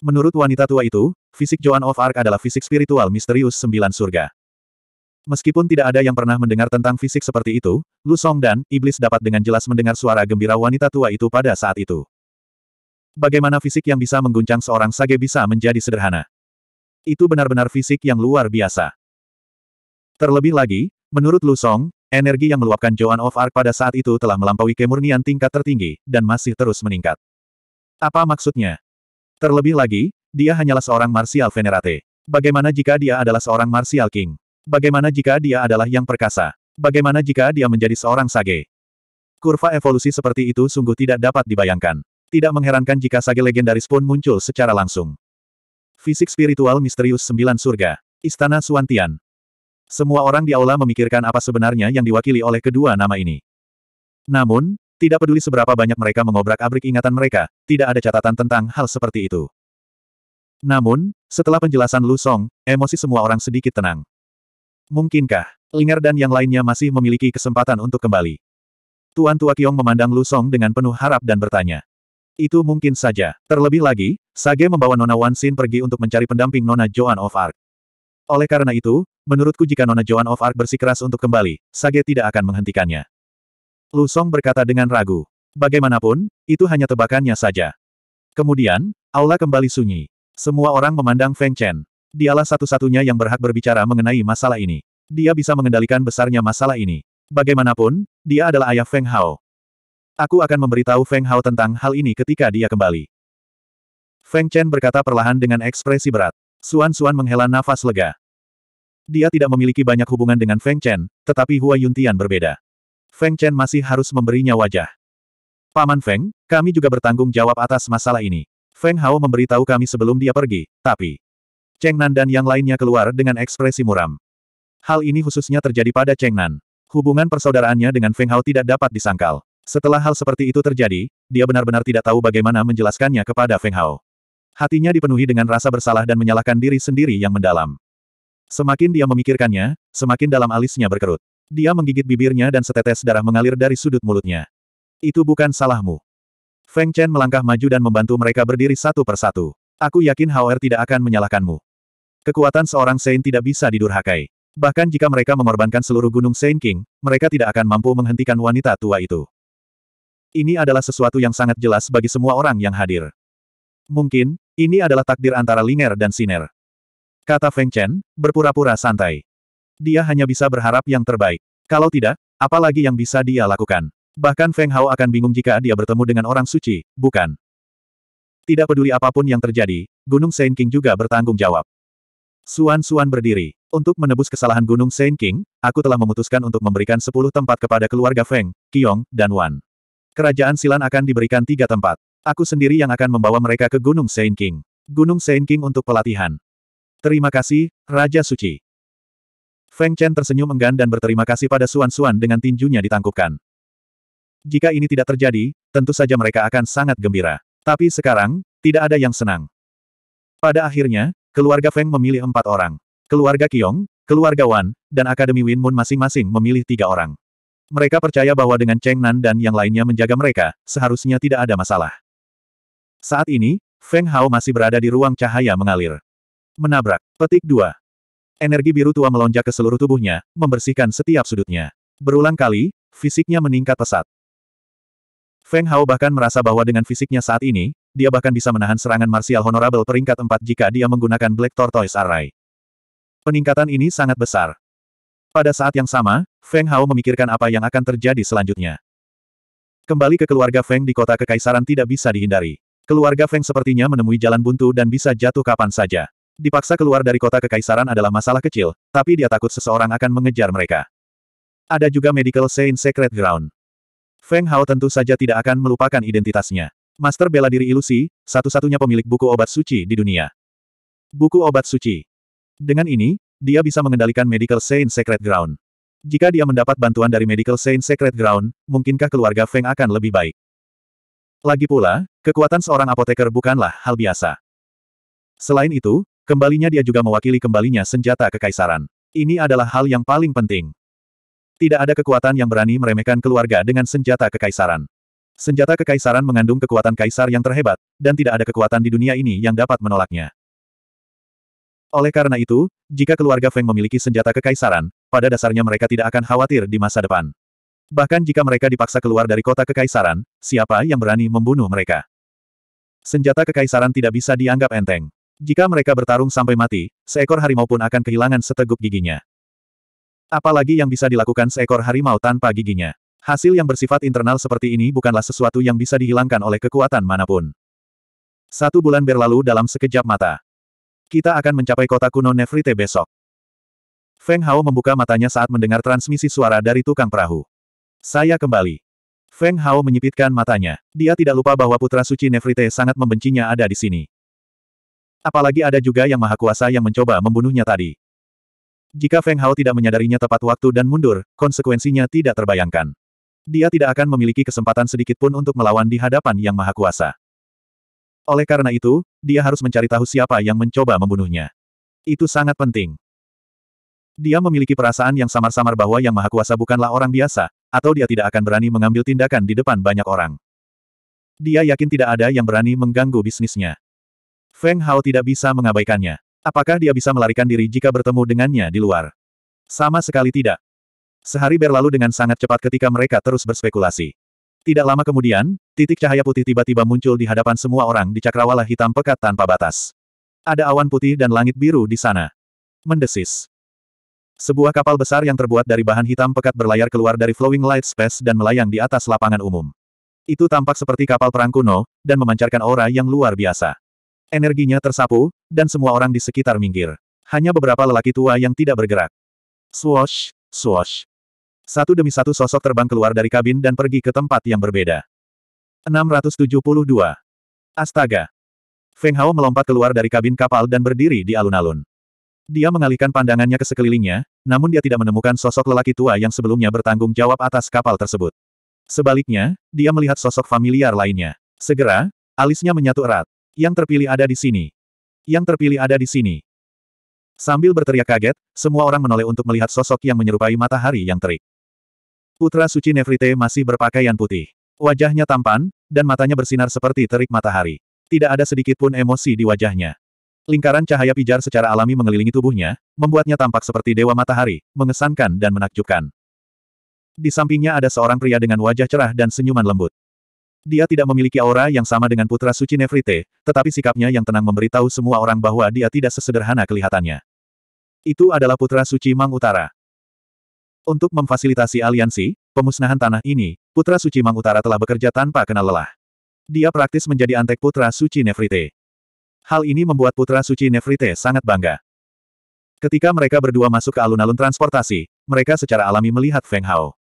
Menurut wanita tua itu, fisik Joan of Arc adalah fisik spiritual misterius sembilan surga. Meskipun tidak ada yang pernah mendengar tentang fisik seperti itu, Lu Song dan Iblis dapat dengan jelas mendengar suara gembira wanita tua itu pada saat itu. Bagaimana fisik yang bisa mengguncang seorang sage bisa menjadi sederhana? Itu benar-benar fisik yang luar biasa. Terlebih lagi, menurut Lu Song, energi yang meluapkan Joan of Arc pada saat itu telah melampaui kemurnian tingkat tertinggi, dan masih terus meningkat. Apa maksudnya? Terlebih lagi, dia hanyalah seorang martial venerate. Bagaimana jika dia adalah seorang martial king? Bagaimana jika dia adalah yang perkasa? Bagaimana jika dia menjadi seorang sage? Kurva evolusi seperti itu sungguh tidak dapat dibayangkan. Tidak mengherankan jika sage legendaris pun muncul secara langsung. Fisik spiritual misterius sembilan surga. Istana Suantian. Semua orang di aula memikirkan apa sebenarnya yang diwakili oleh kedua nama ini. Namun, tidak peduli seberapa banyak mereka mengobrak-abrik ingatan mereka, tidak ada catatan tentang hal seperti itu. Namun, setelah penjelasan Lu Song, emosi semua orang sedikit tenang. Mungkinkah, Linger dan yang lainnya masih memiliki kesempatan untuk kembali? Tuan Tua Kiong memandang Lu Song dengan penuh harap dan bertanya. Itu mungkin saja. Terlebih lagi, Sage membawa Nona Wan Xin pergi untuk mencari pendamping Nona Joan of Arc. Oleh karena itu, menurutku jika Nona Joan of Arc bersikeras untuk kembali, Sage tidak akan menghentikannya. Lu Song berkata dengan ragu. Bagaimanapun, itu hanya tebakannya saja. Kemudian, aula kembali sunyi. Semua orang memandang Feng Chen. Dialah satu-satunya yang berhak berbicara mengenai masalah ini. Dia bisa mengendalikan besarnya masalah ini. Bagaimanapun, dia adalah ayah Feng Hao. Aku akan memberitahu Feng Hao tentang hal ini ketika dia kembali. Feng Chen berkata perlahan dengan ekspresi berat. Suan-Suan menghela nafas lega. Dia tidak memiliki banyak hubungan dengan Feng Chen, tetapi Hua Yuntian berbeda. Feng Chen masih harus memberinya wajah. Paman Feng, kami juga bertanggung jawab atas masalah ini. Feng Hao memberitahu kami sebelum dia pergi, tapi... Cheng Nan dan yang lainnya keluar dengan ekspresi muram. Hal ini khususnya terjadi pada Cheng Nan. Hubungan persaudaraannya dengan Feng Hao tidak dapat disangkal. Setelah hal seperti itu terjadi, dia benar-benar tidak tahu bagaimana menjelaskannya kepada Feng Hao. Hatinya dipenuhi dengan rasa bersalah dan menyalahkan diri sendiri yang mendalam. Semakin dia memikirkannya, semakin dalam alisnya berkerut. Dia menggigit bibirnya dan setetes darah mengalir dari sudut mulutnya. Itu bukan salahmu. Feng Chen melangkah maju dan membantu mereka berdiri satu persatu. Aku yakin Hauer tidak akan menyalahkanmu. Kekuatan seorang Saint tidak bisa didurhakai. Bahkan jika mereka mengorbankan seluruh gunung Saint King, mereka tidak akan mampu menghentikan wanita tua itu. Ini adalah sesuatu yang sangat jelas bagi semua orang yang hadir. Mungkin, ini adalah takdir antara Linger dan Siner. Kata Feng Chen, berpura-pura santai. Dia hanya bisa berharap yang terbaik. Kalau tidak, apa lagi yang bisa dia lakukan? Bahkan Feng Hao akan bingung jika dia bertemu dengan orang suci, bukan? Tidak peduli apa pun yang terjadi, Gunung Saint King juga bertanggung jawab. Suan-Suan berdiri. Untuk menebus kesalahan Gunung Saint King, aku telah memutuskan untuk memberikan sepuluh tempat kepada keluarga Feng, Qiong, dan Wan. Kerajaan Silan akan diberikan tiga tempat. Aku sendiri yang akan membawa mereka ke Gunung Saint King. Gunung Saint King untuk pelatihan. Terima kasih, Raja Suci. Feng Chen tersenyum enggan dan berterima kasih pada Suan-Suan dengan tinjunya ditangkupkan. Jika ini tidak terjadi, tentu saja mereka akan sangat gembira. Tapi sekarang, tidak ada yang senang. Pada akhirnya, keluarga Feng memilih empat orang. Keluarga Qiong, keluarga Wan, dan Akademi Win Mun masing-masing memilih tiga orang. Mereka percaya bahwa dengan Cheng Nan dan yang lainnya menjaga mereka, seharusnya tidak ada masalah. Saat ini, Feng Hao masih berada di ruang cahaya mengalir. Menabrak. Petik 2. Energi biru tua melonjak ke seluruh tubuhnya, membersihkan setiap sudutnya. Berulang kali, fisiknya meningkat pesat. Feng Hao bahkan merasa bahwa dengan fisiknya saat ini, dia bahkan bisa menahan serangan martial honorable peringkat 4 jika dia menggunakan Black Tortoise Array. Peningkatan ini sangat besar. Pada saat yang sama, Feng Hao memikirkan apa yang akan terjadi selanjutnya. Kembali ke keluarga Feng di kota kekaisaran tidak bisa dihindari. Keluarga Feng sepertinya menemui jalan buntu dan bisa jatuh kapan saja. Dipaksa keluar dari kota kekaisaran adalah masalah kecil, tapi dia takut seseorang akan mengejar mereka. Ada juga Medical Saint Secret Ground. Feng Hao tentu saja tidak akan melupakan identitasnya. Master bela diri ilusi, satu-satunya pemilik buku obat suci di dunia. Buku obat suci. Dengan ini, dia bisa mengendalikan Medical Saint Secret Ground. Jika dia mendapat bantuan dari Medical Saint Secret Ground, mungkinkah keluarga Feng akan lebih baik? Lagi pula, kekuatan seorang apoteker bukanlah hal biasa. Selain itu, Kembalinya dia juga mewakili kembalinya senjata kekaisaran. Ini adalah hal yang paling penting. Tidak ada kekuatan yang berani meremehkan keluarga dengan senjata kekaisaran. Senjata kekaisaran mengandung kekuatan kaisar yang terhebat, dan tidak ada kekuatan di dunia ini yang dapat menolaknya. Oleh karena itu, jika keluarga Feng memiliki senjata kekaisaran, pada dasarnya mereka tidak akan khawatir di masa depan. Bahkan jika mereka dipaksa keluar dari kota kekaisaran, siapa yang berani membunuh mereka? Senjata kekaisaran tidak bisa dianggap enteng. Jika mereka bertarung sampai mati, seekor harimau pun akan kehilangan seteguk giginya. Apalagi yang bisa dilakukan seekor harimau tanpa giginya. Hasil yang bersifat internal seperti ini bukanlah sesuatu yang bisa dihilangkan oleh kekuatan mana pun. Satu bulan berlalu dalam sekejap mata. Kita akan mencapai kota kuno Nefrite besok. Feng Hao membuka matanya saat mendengar transmisi suara dari tukang perahu. Saya kembali. Feng Hao menyipitkan matanya. Dia tidak lupa bahwa putra suci Nefrite sangat membencinya ada di sini. Apalagi ada juga yang maha kuasa yang mencoba membunuhnya tadi. Jika Feng Hao tidak menyadarinya tepat waktu dan mundur, konsekuensinya tidak terbayangkan. Dia tidak akan memiliki kesempatan sedikit pun untuk melawan di hadapan Yang Maha Kuasa. Oleh karena itu, dia harus mencari tahu siapa yang mencoba membunuhnya. Itu sangat penting. Dia memiliki perasaan yang samar-samar bahwa Yang Maha Kuasa bukanlah orang biasa, atau dia tidak akan berani mengambil tindakan di depan banyak orang. Dia yakin tidak ada yang berani mengganggu bisnisnya. Feng Hao tidak bisa mengabaikannya. Apakah dia bisa melarikan diri jika bertemu dengannya di luar? Sama sekali tidak. Sehari berlalu dengan sangat cepat ketika mereka terus berspekulasi. Tidak lama kemudian, titik cahaya putih tiba-tiba muncul di hadapan semua orang di cakrawala hitam pekat tanpa batas. Ada awan putih dan langit biru di sana. Mendesis. Sebuah kapal besar yang terbuat dari bahan hitam pekat berlayar keluar dari Flowing Light Space dan melayang di atas lapangan umum. Itu tampak seperti kapal perang kuno, dan memancarkan aura yang luar biasa. Energinya tersapu, dan semua orang di sekitar minggir. Hanya beberapa lelaki tua yang tidak bergerak. Swoosh, swoosh. Satu demi satu sosok terbang keluar dari kabin dan pergi ke tempat yang berbeda. 672. Astaga! Feng Hao melompat keluar dari kabin kapal dan berdiri di alun-alun. Dia mengalihkan pandangannya ke sekelilingnya, namun dia tidak menemukan sosok lelaki tua yang sebelumnya bertanggung jawab atas kapal tersebut. Sebaliknya, dia melihat sosok familiar lainnya. Segera, alisnya menyatu erat. Yang terpilih ada di sini. Yang terpilih ada di sini. Sambil berteriak kaget, semua orang menoleh untuk melihat sosok yang menyerupai matahari yang terik. Putra suci Nefrite masih berpakaian putih. Wajahnya tampan, dan matanya bersinar seperti terik matahari. Tidak ada sedikit pun emosi di wajahnya. Lingkaran cahaya pijar secara alami mengelilingi tubuhnya, membuatnya tampak seperti dewa matahari, mengesankan dan menakjubkan. Di sampingnya ada seorang pria dengan wajah cerah dan senyuman lembut. Dia tidak memiliki aura yang sama dengan putra suci Nefrite, tetapi sikapnya yang tenang memberitahu semua orang bahwa dia tidak sesederhana kelihatannya. Itu adalah putra suci Mang Utara. Untuk memfasilitasi aliansi, pemusnahan tanah ini, Putra Suci Mang Utara telah bekerja tanpa kenal lelah. Dia praktis menjadi antek Putra Suci Nefrite. Hal ini membuat Putra Suci Nefrite sangat bangga. Ketika mereka berdua masuk ke alun-alun transportasi, mereka secara alami melihat Feng Hao.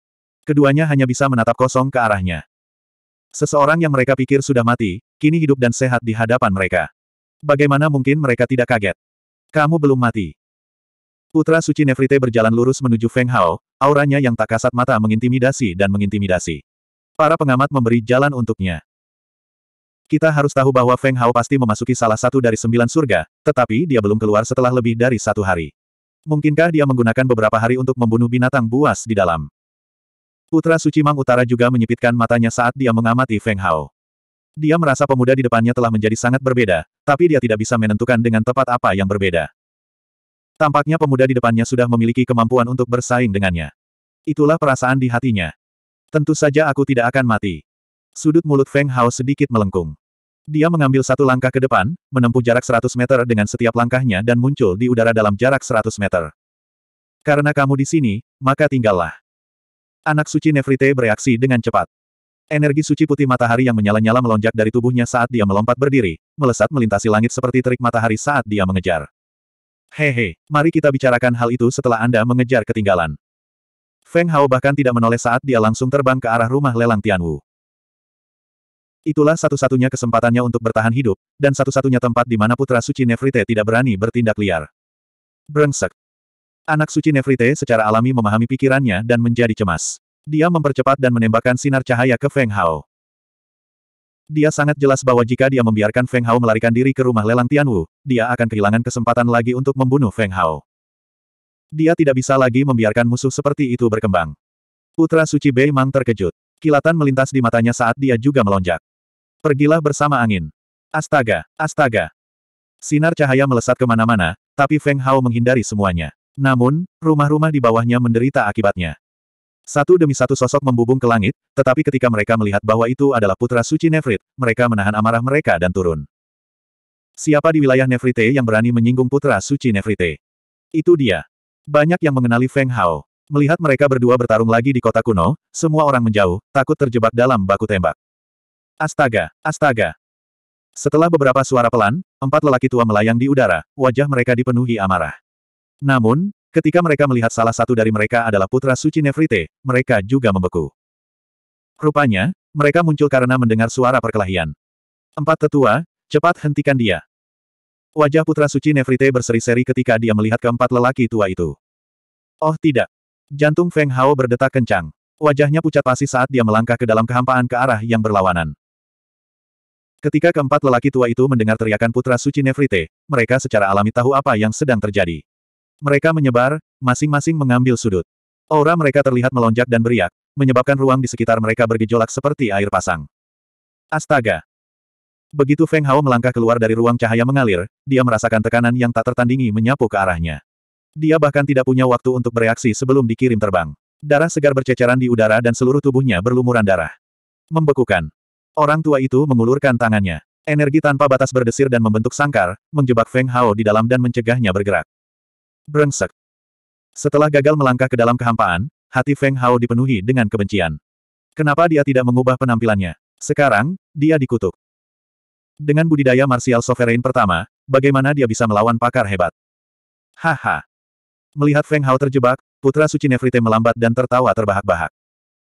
Keduanya hanya bisa menatap kosong ke arahnya. Seseorang yang mereka pikir sudah mati, kini hidup dan sehat di hadapan mereka. Bagaimana mungkin mereka tidak kaget? Kamu belum mati. Putra suci Nefrite berjalan lurus menuju Feng Hao, auranya yang tak kasat mata mengintimidasi dan mengintimidasi. Para pengamat memberi jalan untuknya. Kita harus tahu bahwa Feng Hao pasti memasuki salah satu dari sembilan surga, tetapi dia belum keluar setelah lebih dari satu hari. Mungkinkah dia menggunakan beberapa hari untuk membunuh binatang buas di dalam? Putra suci Mang Utara juga menyipitkan matanya saat dia mengamati Feng Hao. Dia merasa pemuda di depannya telah menjadi sangat berbeda, tapi dia tidak bisa menentukan dengan tepat apa yang berbeda. Tampaknya pemuda di depannya sudah memiliki kemampuan untuk bersaing dengannya. Itulah perasaan di hatinya. Tentu saja aku tidak akan mati. Sudut mulut Feng Hao sedikit melengkung. Dia mengambil satu langkah ke depan, menempuh jarak 100 meter dengan setiap langkahnya dan muncul di udara dalam jarak 100 meter. Karena kamu di sini, maka tinggallah. Anak suci Nefrite bereaksi dengan cepat. Energi suci putih matahari yang menyala-nyala melonjak dari tubuhnya saat dia melompat berdiri, melesat melintasi langit seperti terik matahari saat dia mengejar. Hehe, mari kita bicarakan hal itu setelah Anda mengejar ketinggalan. Feng Hao bahkan tidak menoleh saat dia langsung terbang ke arah rumah lelang Tianwu. Itulah satu-satunya kesempatannya untuk bertahan hidup, dan satu-satunya tempat di mana putra suci Nefrite tidak berani bertindak liar. Brengsek. Anak suci Nefrite secara alami memahami pikirannya dan menjadi cemas. Dia mempercepat dan menembakkan sinar cahaya ke Feng Hao. Dia sangat jelas bahwa jika dia membiarkan Feng Hao melarikan diri ke rumah lelang Tianwu, dia akan kehilangan kesempatan lagi untuk membunuh Feng Hao. Dia tidak bisa lagi membiarkan musuh seperti itu berkembang. Putra Suci Bei Mang terkejut. Kilatan melintas di matanya saat dia juga melonjak. Pergilah bersama angin. Astaga, astaga. Sinar cahaya melesat ke mana-mana, tapi Feng Hao menghindari semuanya. Namun, rumah-rumah di bawahnya menderita akibatnya. Satu demi satu sosok membubung ke langit, tetapi ketika mereka melihat bahwa itu adalah putra suci Nefrit, mereka menahan amarah mereka dan turun. Siapa di wilayah Nefrite yang berani menyinggung putra suci Nefrite? Itu dia. Banyak yang mengenali Feng Hao. Melihat mereka berdua bertarung lagi di kota kuno, semua orang menjauh, takut terjebak dalam baku tembak. Astaga, astaga. Setelah beberapa suara pelan, empat lelaki tua melayang di udara, wajah mereka dipenuhi amarah. Namun, ketika mereka melihat salah satu dari mereka adalah putra suci Nefrite, mereka juga membeku. Rupanya, mereka muncul karena mendengar suara perkelahian. Empat tetua, cepat hentikan dia. Wajah putra suci Nefrite berseri-seri ketika dia melihat keempat lelaki tua itu. Oh tidak, Jantung Feng Hao berdetak kencang. Wajahnya pucat pasi saat dia melangkah ke dalam kehampaan ke arah yang berlawanan. Ketika keempat lelaki tua itu mendengar teriakan putra suci Nefrite, mereka secara alami tahu apa yang sedang terjadi. Mereka menyebar, masing-masing mengambil sudut. Aura mereka terlihat melonjak dan beriak, menyebabkan ruang di sekitar mereka bergejolak seperti air pasang. Astaga! Begitu Feng Hao melangkah keluar dari ruang cahaya mengalir, dia merasakan tekanan yang tak tertandingi menyapu ke arahnya. Dia bahkan tidak punya waktu untuk bereaksi sebelum dikirim terbang. Darah segar berceceran di udara dan seluruh tubuhnya berlumuran darah. Membekukan. Orang tua itu mengulurkan tangannya. Energi tanpa batas berdesir dan membentuk sangkar, menjebak Feng Hao di dalam dan mencegahnya bergerak. Brengsek. Setelah gagal melangkah ke dalam kehampaan, hati Feng Hao dipenuhi dengan kebencian. Kenapa dia tidak mengubah penampilannya? Sekarang, dia dikutuk. Dengan budidaya martial sovereign pertama, bagaimana dia bisa melawan pakar hebat? Haha. Melihat Feng Hao terjebak, putra suci Nefrite melambat dan tertawa terbahak-bahak.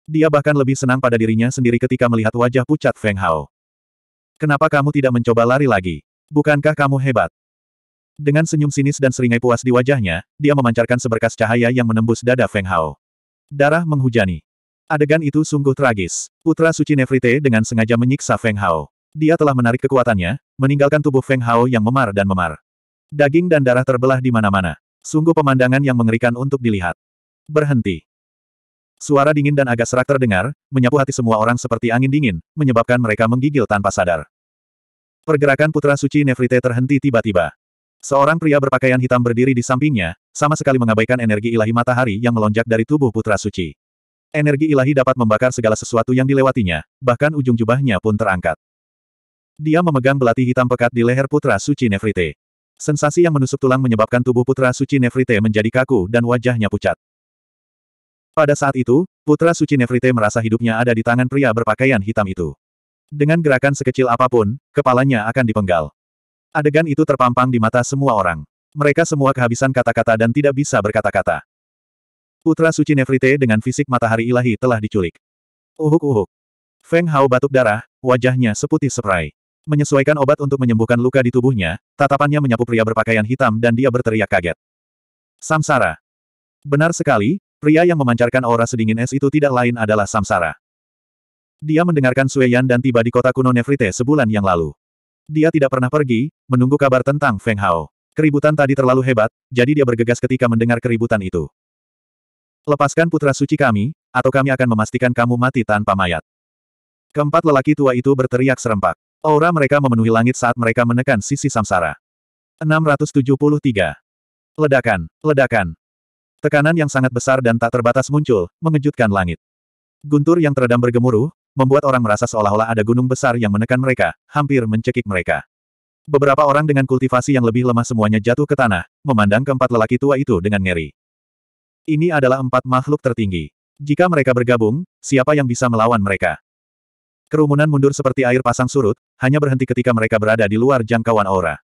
Dia bahkan lebih senang pada dirinya sendiri ketika melihat wajah pucat Feng Hao. Kenapa kamu tidak mencoba lari lagi? Bukankah kamu hebat? Dengan senyum sinis dan seringai puas di wajahnya, dia memancarkan seberkas cahaya yang menembus dada Feng Hao. Darah menghujani. Adegan itu sungguh tragis. Putra suci Nefrite dengan sengaja menyiksa Feng Hao. Dia telah menarik kekuatannya, meninggalkan tubuh Feng Hao yang memar dan memar. Daging dan darah terbelah di mana-mana. Sungguh pemandangan yang mengerikan untuk dilihat. Berhenti. Suara dingin dan agak serak terdengar, menyapu hati semua orang seperti angin dingin, menyebabkan mereka menggigil tanpa sadar. Pergerakan putra suci Nefrite terhenti tiba-tiba. Seorang pria berpakaian hitam berdiri di sampingnya, sama sekali mengabaikan energi ilahi matahari yang melonjak dari tubuh putra suci. Energi ilahi dapat membakar segala sesuatu yang dilewatinya, bahkan ujung jubahnya pun terangkat. Dia memegang belati hitam pekat di leher putra suci Nefrite. Sensasi yang menusuk tulang menyebabkan tubuh putra suci Nefrite menjadi kaku dan wajahnya pucat. Pada saat itu, putra suci Nefrite merasa hidupnya ada di tangan pria berpakaian hitam itu. Dengan gerakan sekecil apa pun, kepalanya akan dipenggal. Adegan itu terpampang di mata semua orang. Mereka semua kehabisan kata-kata dan tidak bisa berkata-kata. Putra suci Nefrite dengan fisik matahari ilahi telah diculik. Uhuk-uhuk. Feng Hao batuk darah, wajahnya seputih seprai. Menyesuaikan obat untuk menyembuhkan luka di tubuhnya, tatapannya menyapu pria berpakaian hitam dan dia berteriak kaget. Samsara. Benar sekali, pria yang memancarkan aura sedingin es itu tidak lain adalah Samsara. Dia mendengarkan Sueyan dan tiba di kota kuno Nefrite sebulan yang lalu. Dia tidak pernah pergi, menunggu kabar tentang Feng Hao. Keributan tadi terlalu hebat, jadi dia bergegas ketika mendengar keributan itu. Lepaskan putra suci kami, atau kami akan memastikan kamu mati tanpa mayat. Keempat lelaki tua itu berteriak serempak. Aura mereka memenuhi langit saat mereka menekan sisi samsara. 673. Ledakan, ledakan. Tekanan yang sangat besar dan tak terbatas muncul, mengejutkan langit. Guntur yang teredam bergemuruh, membuat orang merasa seolah-olah ada gunung besar yang menekan mereka, hampir mencekik mereka. Beberapa orang dengan kultivasi yang lebih lemah semuanya jatuh ke tanah, memandang keempat lelaki tua itu dengan ngeri. Ini adalah empat makhluk tertinggi. Jika mereka bergabung, siapa yang bisa melawan mereka? Kerumunan mundur seperti air pasang surut, hanya berhenti ketika mereka berada di luar jangkauan aura.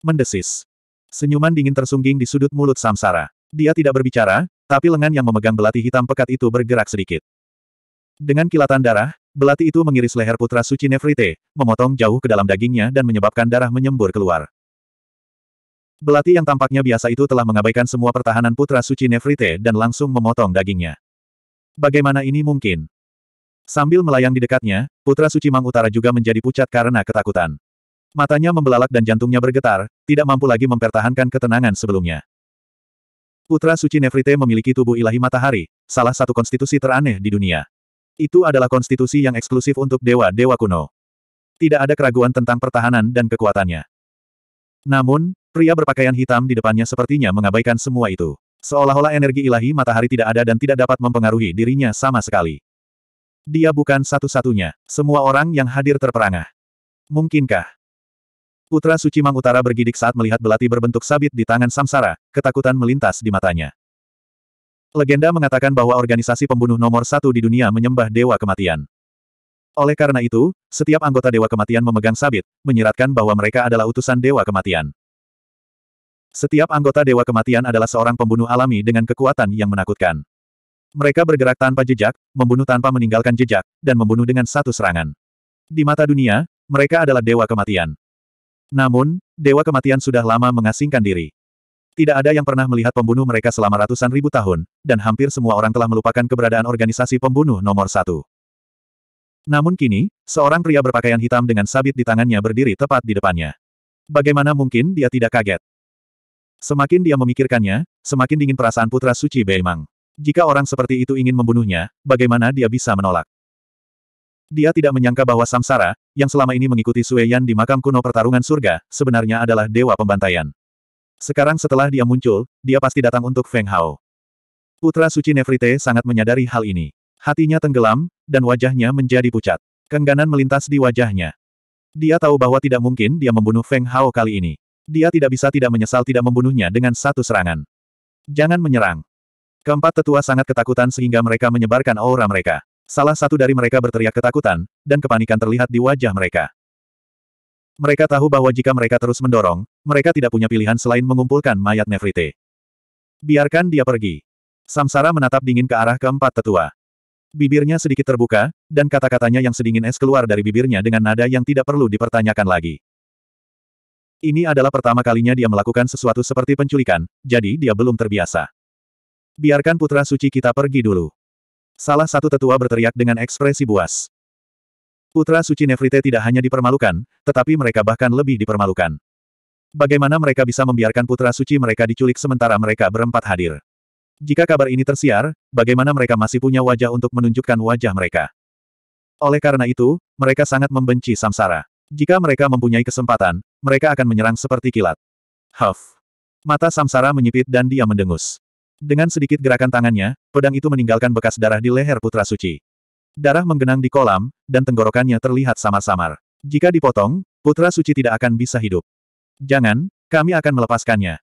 Mendesis. Senyuman dingin tersungging di sudut mulut Samsara. Dia tidak berbicara, tapi lengan yang memegang belati hitam pekat itu bergerak sedikit. Dengan kilatan darah, belati itu mengiris leher putra suci Nefrite, memotong jauh ke dalam dagingnya dan menyebabkan darah menyembur keluar. Belati yang tampaknya biasa itu telah mengabaikan semua pertahanan putra suci Nefrite dan langsung memotong dagingnya. Bagaimana ini mungkin? Sambil melayang di dekatnya, Putra Suci Mang Utara juga menjadi pucat karena ketakutan. Matanya membelalak dan jantungnya bergetar, tidak mampu lagi mempertahankan ketenangan sebelumnya. Putra Suci Nefrite memiliki tubuh ilahi matahari, salah satu konstitusi teraneh di dunia. Itu adalah konstitusi yang eksklusif untuk dewa-dewa kuno. Tidak ada keraguan tentang pertahanan dan kekuatannya. Namun, pria berpakaian hitam di depannya sepertinya mengabaikan semua itu. Seolah-olah energi ilahi matahari tidak ada dan tidak dapat mempengaruhi dirinya sama sekali. Dia bukan satu-satunya. Semua orang yang hadir terperangah. Mungkinkah? Putra suci Mang Utara bergidik saat melihat belati berbentuk sabit di tangan Samsara, ketakutan melintas di matanya. Legenda mengatakan bahwa organisasi pembunuh nomor satu di dunia menyembah dewa kematian. Oleh karena itu, setiap anggota Dewa Kematian memegang sabit, menyiratkan bahwa mereka adalah utusan Dewa Kematian. Setiap anggota Dewa Kematian adalah seorang pembunuh alami dengan kekuatan yang menakutkan. Mereka bergerak tanpa jejak, membunuh tanpa meninggalkan jejak, dan membunuh dengan satu serangan. Di mata dunia, mereka adalah Dewa Kematian. Namun, Dewa Kematian sudah lama mengasingkan diri. Tidak ada yang pernah melihat pembunuh mereka selama ratusan ribu tahun, dan hampir semua orang telah melupakan keberadaan organisasi pembunuh nomor satu. Namun kini, seorang pria berpakaian hitam dengan sabit di tangannya berdiri tepat di depannya. Bagaimana mungkin dia tidak kaget? Semakin dia memikirkannya, semakin dingin perasaan putra suci Beimang. Jika orang seperti itu ingin membunuhnya, bagaimana dia bisa menolak? Dia tidak menyangka bahwa Samsara, yang selama ini mengikuti Sueyan di makam kuno pertarungan surga, sebenarnya adalah dewa pembantaian. Sekarang setelah dia muncul, dia pasti datang untuk Feng Hao. Putra suci Nefrite sangat menyadari hal ini. Hatinya tenggelam, dan wajahnya menjadi pucat. Kengganan melintas di wajahnya. Dia tahu bahwa tidak mungkin dia membunuh Feng Hao kali ini. Dia tidak bisa tidak menyesal tidak membunuhnya dengan satu serangan. Jangan menyerang. Keempat tetua sangat ketakutan sehingga mereka menyebarkan aura mereka. Salah satu dari mereka berteriak ketakutan, dan kepanikan terlihat di wajah mereka. Mereka tahu bahwa jika mereka terus mendorong, mereka tidak punya pilihan selain mengumpulkan mayat Nefrite. Biarkan dia pergi. Samsara menatap dingin ke arah keempat tetua. Bibirnya sedikit terbuka, dan kata-katanya yang sedingin es keluar dari bibirnya dengan nada yang tidak perlu dipertanyakan lagi. Ini adalah pertama kalinya dia melakukan sesuatu seperti penculikan, jadi dia belum terbiasa. Biarkan putra suci kita pergi dulu. Salah satu tetua berteriak dengan ekspresi buas. Putra suci Nefrite tidak hanya dipermalukan, tetapi mereka bahkan lebih dipermalukan. Bagaimana mereka bisa membiarkan putra suci mereka diculik sementara mereka berempat hadir? Jika kabar ini tersiar, bagaimana mereka masih punya wajah untuk menunjukkan wajah mereka? Oleh karena itu, mereka sangat membenci samsara. Jika mereka mempunyai kesempatan, mereka akan menyerang seperti kilat. Huff. Mata samsara menyipit dan dia mendengus. Dengan sedikit gerakan tangannya, pedang itu meninggalkan bekas darah di leher putra suci. Darah menggenang di kolam, dan tenggorokannya terlihat samar-samar. Jika dipotong, putra suci tidak akan bisa hidup. Jangan, kami akan melepaskannya.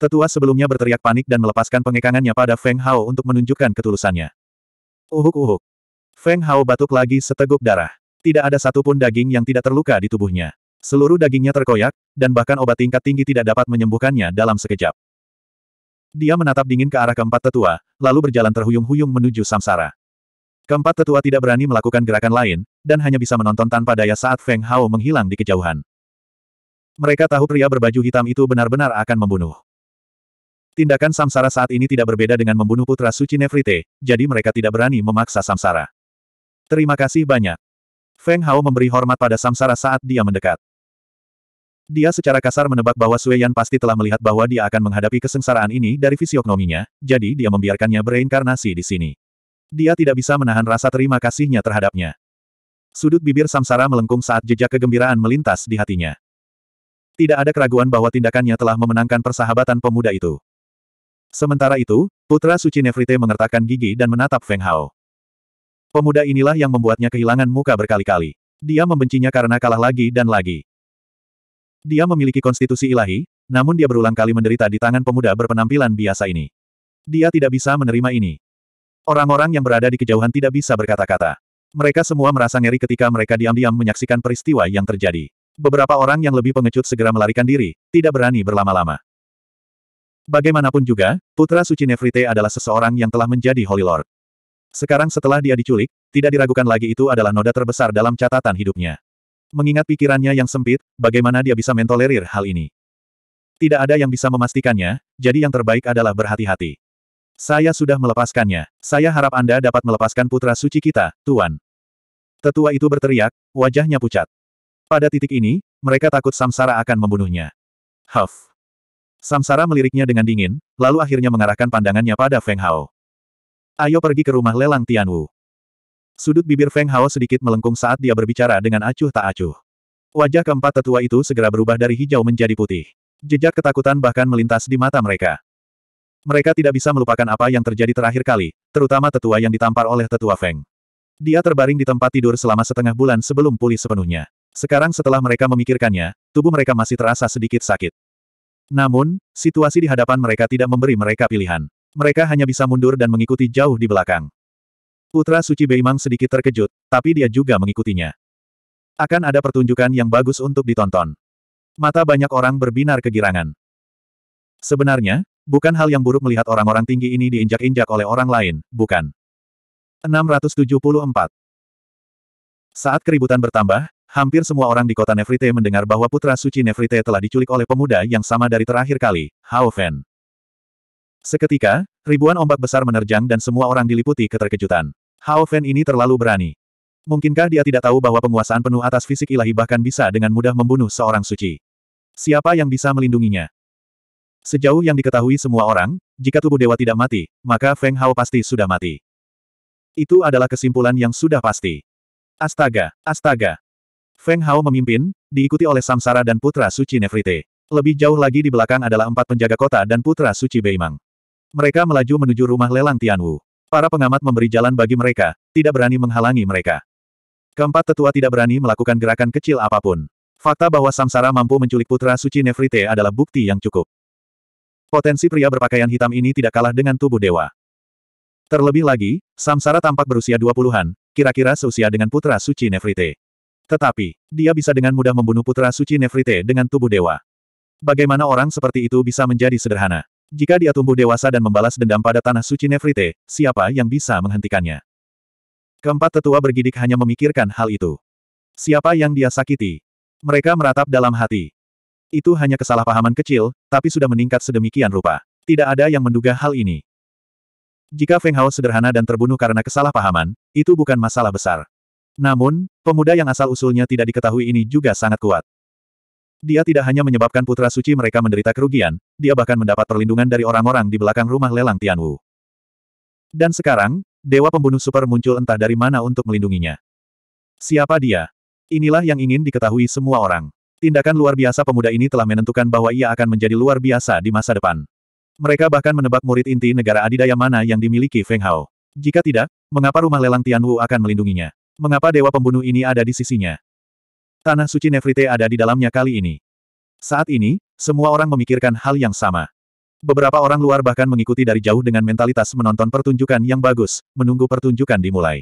Tetua sebelumnya berteriak panik dan melepaskan pengekangannya pada Feng Hao untuk menunjukkan ketulusannya. Uhuk-uhuk. Feng Hao batuk lagi seteguk darah. Tidak ada satupun daging yang tidak terluka di tubuhnya. Seluruh dagingnya terkoyak, dan bahkan obat tingkat tinggi tidak dapat menyembuhkannya dalam sekejap. Dia menatap dingin ke arah keempat tetua, lalu berjalan terhuyung-huyung menuju samsara. Keempat tetua tidak berani melakukan gerakan lain, dan hanya bisa menonton tanpa daya saat Feng Hao menghilang di kejauhan. Mereka tahu pria berbaju hitam itu benar-benar akan membunuh. Tindakan Samsara saat ini tidak berbeda dengan membunuh putra suci Nefrite, jadi mereka tidak berani memaksa Samsara. Terima kasih banyak. Feng Hao memberi hormat pada Samsara saat dia mendekat. Dia secara kasar menebak bahwa Sueyan pasti telah melihat bahwa dia akan menghadapi kesengsaraan ini dari fisiognominya, jadi dia membiarkannya bereinkarnasi di sini. Dia tidak bisa menahan rasa terima kasihnya terhadapnya. Sudut bibir Samsara melengkung saat jejak kegembiraan melintas di hatinya. Tidak ada keraguan bahwa tindakannya telah memenangkan persahabatan pemuda itu. Sementara itu, putra suci Nefrite mengertakkan gigi dan menatap Feng Hao. Pemuda inilah yang membuatnya kehilangan muka berkali-kali. Dia membencinya karena kalah lagi dan lagi. Dia memiliki konstitusi ilahi, namun dia berulang kali menderita di tangan pemuda berpenampilan biasa ini. Dia tidak bisa menerima ini. Orang-orang yang berada di kejauhan tidak bisa berkata-kata. Mereka semua merasa ngeri ketika mereka diam-diam menyaksikan peristiwa yang terjadi. Beberapa orang yang lebih pengecut segera melarikan diri, tidak berani berlama-lama. Bagaimanapun juga, putra suci Nefrite adalah seseorang yang telah menjadi Holy Lord. Sekarang setelah dia diculik, tidak diragukan lagi itu adalah noda terbesar dalam catatan hidupnya. Mengingat pikirannya yang sempit, bagaimana dia bisa mentolerir hal ini? Tidak ada yang bisa memastikannya, jadi yang terbaik adalah berhati-hati. Saya sudah melepaskannya. Saya harap Anda dapat melepaskan putra suci kita, Tuan. Tetua itu berteriak, wajahnya pucat. Pada titik ini, mereka takut Samsara akan membunuhnya. Huff. Samsara meliriknya dengan dingin, lalu akhirnya mengarahkan pandangannya pada Feng Hao. Ayo pergi ke rumah lelang Tianwu. Sudut bibir Feng Hao sedikit melengkung saat dia berbicara dengan acuh tak acuh. Wajah keempat tetua itu segera berubah dari hijau menjadi putih. Jejak ketakutan bahkan melintas di mata mereka. Mereka tidak bisa melupakan apa yang terjadi terakhir kali, terutama tetua yang ditampar oleh tetua Feng. Dia terbaring di tempat tidur selama setengah bulan sebelum pulih sepenuhnya. Sekarang setelah mereka memikirkannya, tubuh mereka masih terasa sedikit sakit. Namun, situasi di hadapan mereka tidak memberi mereka pilihan. Mereka hanya bisa mundur dan mengikuti jauh di belakang. Putra suci Beimang sedikit terkejut, tapi dia juga mengikutinya. Akan ada pertunjukan yang bagus untuk ditonton. Mata banyak orang berbinar kegirangan. Sebenarnya, bukan hal yang buruk melihat orang-orang tinggi ini diinjak-injak oleh orang lain, bukan. 674. Saat keributan bertambah, hampir semua orang di kota Nefrite mendengar bahwa putra suci Nefrite telah diculik oleh pemuda yang sama dari terakhir kali, Hao Fen. Seketika, ribuan ombak besar menerjang dan semua orang diliputi keterkejutan. Hao Fen ini terlalu berani. Mungkinkah dia tidak tahu bahwa penguasaan penuh atas fisik ilahi bahkan bisa dengan mudah membunuh seorang suci? Siapa yang bisa melindunginya? Sejauh yang diketahui semua orang, jika tubuh dewa tidak mati, maka Feng Hao pasti sudah mati. Itu adalah kesimpulan yang sudah pasti. Astaga, astaga. Feng Hao memimpin, diikuti oleh Samsara dan Putra Suci Nefrite. Lebih jauh lagi di belakang adalah empat penjaga kota dan Putra Suci Beimang. Mereka melaju menuju rumah lelang Tianwu. Para pengamat memberi jalan bagi mereka, tidak berani menghalangi mereka. Keempat tetua tidak berani melakukan gerakan kecil apa pun. Fakta bahwa Samsara mampu menculik putra suci Nefrite adalah bukti yang cukup. Potensi pria berpakaian hitam ini tidak kalah dengan tubuh dewa. Terlebih lagi, Samsara tampak berusia 20-an, kira-kira seusia dengan putra suci Nefrite. Tetapi, dia bisa dengan mudah membunuh putra suci Nefrite dengan tubuh dewa. Bagaimana orang seperti itu bisa menjadi sederhana? Jika dia tumbuh dewasa dan membalas dendam pada tanah suci Nefrite, siapa yang bisa menghentikannya? Keempat tetua bergidik hanya memikirkan hal itu. Siapa yang dia sakiti? Mereka meratap dalam hati. Itu hanya kesalahpahaman kecil, tapi sudah meningkat sedemikian rupa. Tidak ada yang menduga hal ini. Jika Feng Hao sederhana dan terbunuh karena kesalahpahaman, itu bukan masalah besar. Namun, pemuda yang asal-usulnya tidak diketahui ini juga sangat kuat. Dia tidak hanya menyebabkan putra suci mereka menderita kerugian, dia bahkan mendapat perlindungan dari orang-orang di belakang rumah lelang Tianwu. Dan sekarang, Dewa pembunuh super muncul entah dari mana untuk melindunginya. Siapa dia? Inilah yang ingin diketahui semua orang. Tindakan luar biasa pemuda ini telah menentukan bahwa ia akan menjadi luar biasa di masa depan. Mereka bahkan menebak murid inti negara adidaya mana yang dimiliki Feng Hao. Jika tidak, mengapa rumah lelang Tianwu akan melindunginya? Mengapa dewa pembunuh ini ada di sisinya? Tanah suci Nefrite ada di dalamnya kali ini. Saat ini, semua orang memikirkan hal yang sama. Beberapa orang luar bahkan mengikuti dari jauh dengan mentalitas menonton pertunjukan yang bagus, menunggu pertunjukan dimulai.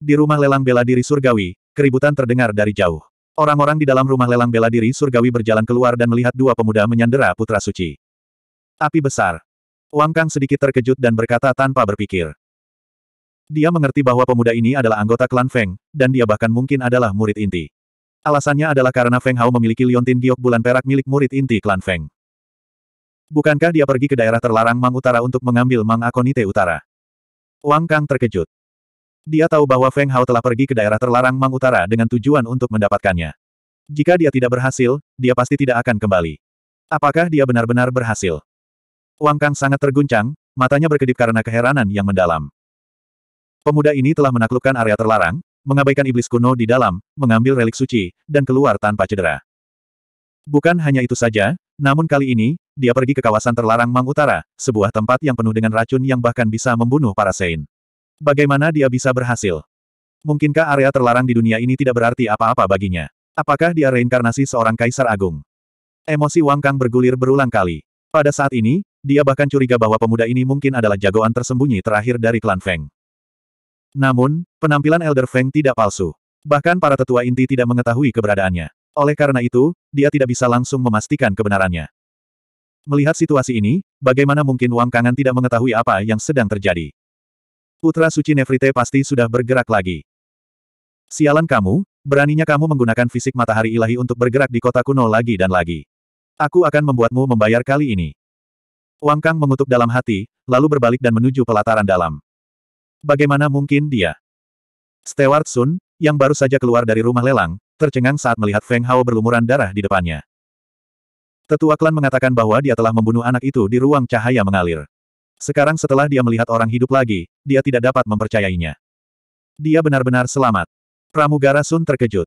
Di rumah lelang bela diri surgawi, keributan terdengar dari jauh. Orang-orang di dalam rumah lelang bela diri surgawi berjalan keluar dan melihat dua pemuda menyandera putra suci. Api besar. Wang Kang sedikit terkejut dan berkata tanpa berpikir. Dia mengerti bahwa pemuda ini adalah anggota klan Feng, dan dia bahkan mungkin adalah murid inti. Alasannya adalah karena Feng Hao memiliki liontin giok bulan perak milik murid inti klan Feng. Bukankah dia pergi ke daerah terlarang Mang Utara untuk mengambil Mang Akonite Utara? Wang Kang terkejut. Dia tahu bahwa Feng Hao telah pergi ke daerah terlarang Mang Utara dengan tujuan untuk mendapatkannya. Jika dia tidak berhasil, dia pasti tidak akan kembali. Apakah dia benar-benar berhasil? Wang Kang sangat terguncang, matanya berkedip karena keheranan yang mendalam. Pemuda ini telah menaklukkan area terlarang, mengabaikan iblis kuno di dalam, mengambil relik suci, dan keluar tanpa cedera. Bukan hanya itu saja, namun kali ini, dia pergi ke kawasan terlarang Mang Utara, sebuah tempat yang penuh dengan racun yang bahkan bisa membunuh para Sein. Bagaimana dia bisa berhasil? Mungkinkah area terlarang di dunia ini tidak berarti apa-apa baginya? Apakah dia reinkarnasi seorang kaisar agung? Emosi Wang Kang bergulir berulang kali. Pada saat ini, dia bahkan curiga bahwa pemuda ini mungkin adalah jagoan tersembunyi terakhir dari klan Feng. Namun, penampilan Elder Feng tidak palsu. Bahkan para tetua inti tidak mengetahui keberadaannya. Oleh karena itu, dia tidak bisa langsung memastikan kebenarannya. Melihat situasi ini, bagaimana mungkin Wang Kangan tidak mengetahui apa yang sedang terjadi? Putra suci Nefrite pasti sudah bergerak lagi. Sialan kamu, beraninya kamu menggunakan fisik matahari ilahi untuk bergerak di kota kuno lagi dan lagi. Aku akan membuatmu membayar kali ini. Wang Kang mengutuk dalam hati, lalu berbalik dan menuju pelataran dalam. Bagaimana mungkin dia? Stewart Sun, yang baru saja keluar dari rumah lelang, tercengang saat melihat Feng Hao berlumuran darah di depannya. Tetua klan mengatakan bahwa dia telah membunuh anak itu di ruang cahaya mengalir. Sekarang setelah dia melihat orang hidup lagi, dia tidak dapat mempercayainya. Dia benar-benar selamat. Pramugara Sun terkejut.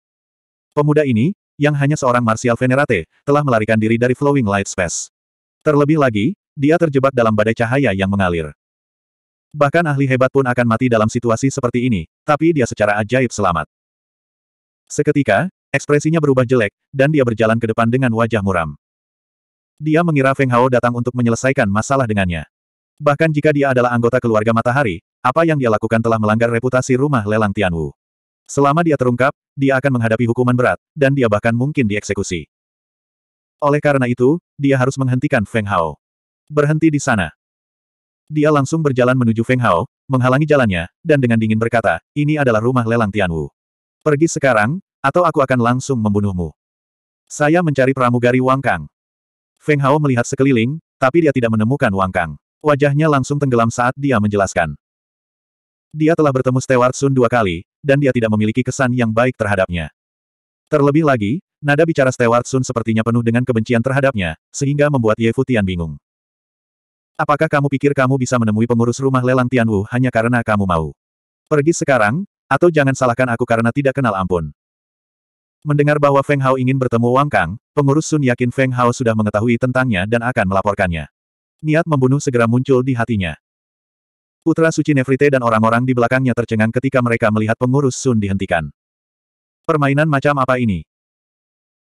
Pemuda ini, yang hanya seorang martial venerate, telah melarikan diri dari flowing light space. Terlebih lagi, dia terjebak dalam badai cahaya yang mengalir. Bahkan ahli hebat pun akan mati dalam situasi seperti ini, tapi dia secara ajaib selamat. Seketika, ekspresinya berubah jelek, dan dia berjalan ke depan dengan wajah muram. Dia mengira Feng Hao datang untuk menyelesaikan masalah dengannya. Bahkan jika dia adalah anggota keluarga matahari, apa yang dia lakukan telah melanggar reputasi rumah lelang Tianwu. Selama dia terungkap, dia akan menghadapi hukuman berat, dan dia bahkan mungkin dieksekusi. Oleh karena itu, dia harus menghentikan Feng Hao. Berhenti di sana. Dia langsung berjalan menuju Feng Hao, menghalangi jalannya, dan dengan dingin berkata, ini adalah rumah lelang Tianwu. Pergi sekarang, atau aku akan langsung membunuhmu. Saya mencari pramugari Wang Kang. Feng Hao melihat sekeliling, tapi dia tidak menemukan Wang Kang. Wajahnya langsung tenggelam saat dia menjelaskan. Dia telah bertemu Stewart Sun dua kali, dan dia tidak memiliki kesan yang baik terhadapnya. Terlebih lagi, nada bicara Stewart Sun sepertinya penuh dengan kebencian terhadapnya, sehingga membuat Ye Futian bingung. Apakah kamu pikir kamu bisa menemui pengurus rumah lelang Tianwu hanya karena kamu mau? Pergi sekarang, atau jangan salahkan aku karena tidak kenal ampun. Mendengar bahwa Feng Hao ingin bertemu Wang Kang, pengurus Sun yakin Feng Hao sudah mengetahui tentangnya dan akan melaporkannya. Niat membunuh segera muncul di hatinya. Putra suci Nefrite dan orang-orang di belakangnya tercengang ketika mereka melihat pengurus Sun dihentikan. Permainan macam apa ini?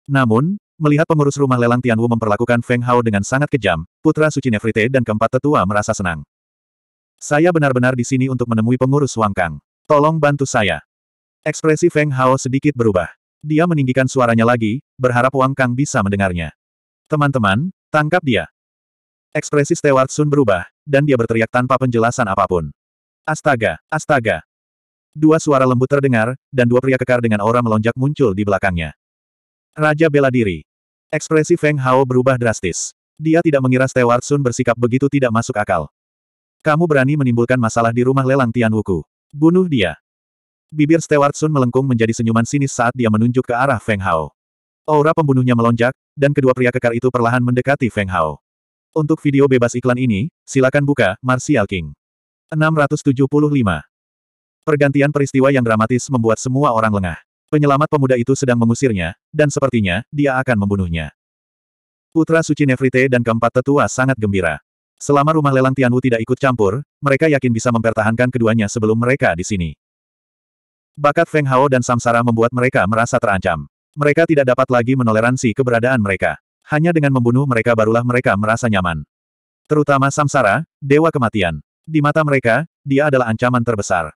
Namun, melihat pengurus rumah lelang Tianwu memperlakukan Feng Hao dengan sangat kejam, putra suci Nefrite dan keempat tetua merasa senang. Saya benar-benar di sini untuk menemui pengurus Wang Kang. Tolong bantu saya. Ekspresi Feng Hao sedikit berubah. Dia meninggikan suaranya lagi, berharap Wang Kang bisa mendengarnya. Teman-teman, tangkap dia. Ekspresi Stewart Sun berubah, dan dia berteriak tanpa penjelasan apa pun. Astaga, astaga. Dua suara lembut terdengar, dan dua pria kekar dengan aura melonjak muncul di belakangnya. Raja bela diri. Ekspresi Feng Hao berubah drastis. Dia tidak mengira Stewart Sun bersikap begitu tidak masuk akal. Kamu berani menimbulkan masalah di rumah lelang Tian Wuku. Bunuh dia. Bibir Stewart Sun melengkung menjadi senyuman sinis saat dia menunjuk ke arah Feng Hao. Aura pembunuhnya melonjak, dan kedua pria kekar itu perlahan mendekati Feng Hao. Untuk video bebas iklan ini, silakan buka Martial King. 675. Pergantian peristiwa yang dramatis membuat semua orang lengah. Penyelamat pemuda itu sedang mengusirnya, dan sepertinya, dia akan membunuhnya. Putra suci Nefrite dan keempat tetua sangat gembira. Selama rumah lelang Tianwu tidak ikut campur, mereka yakin bisa mempertahankan keduanya sebelum mereka di sini. Bakat Feng Hao dan Samsara membuat mereka merasa terancam. Mereka tidak dapat lagi menoleransi keberadaan mereka. Hanya dengan membunuh mereka barulah mereka merasa nyaman. Terutama Samsara, Dewa Kematian. Di mata mereka, dia adalah ancaman terbesar.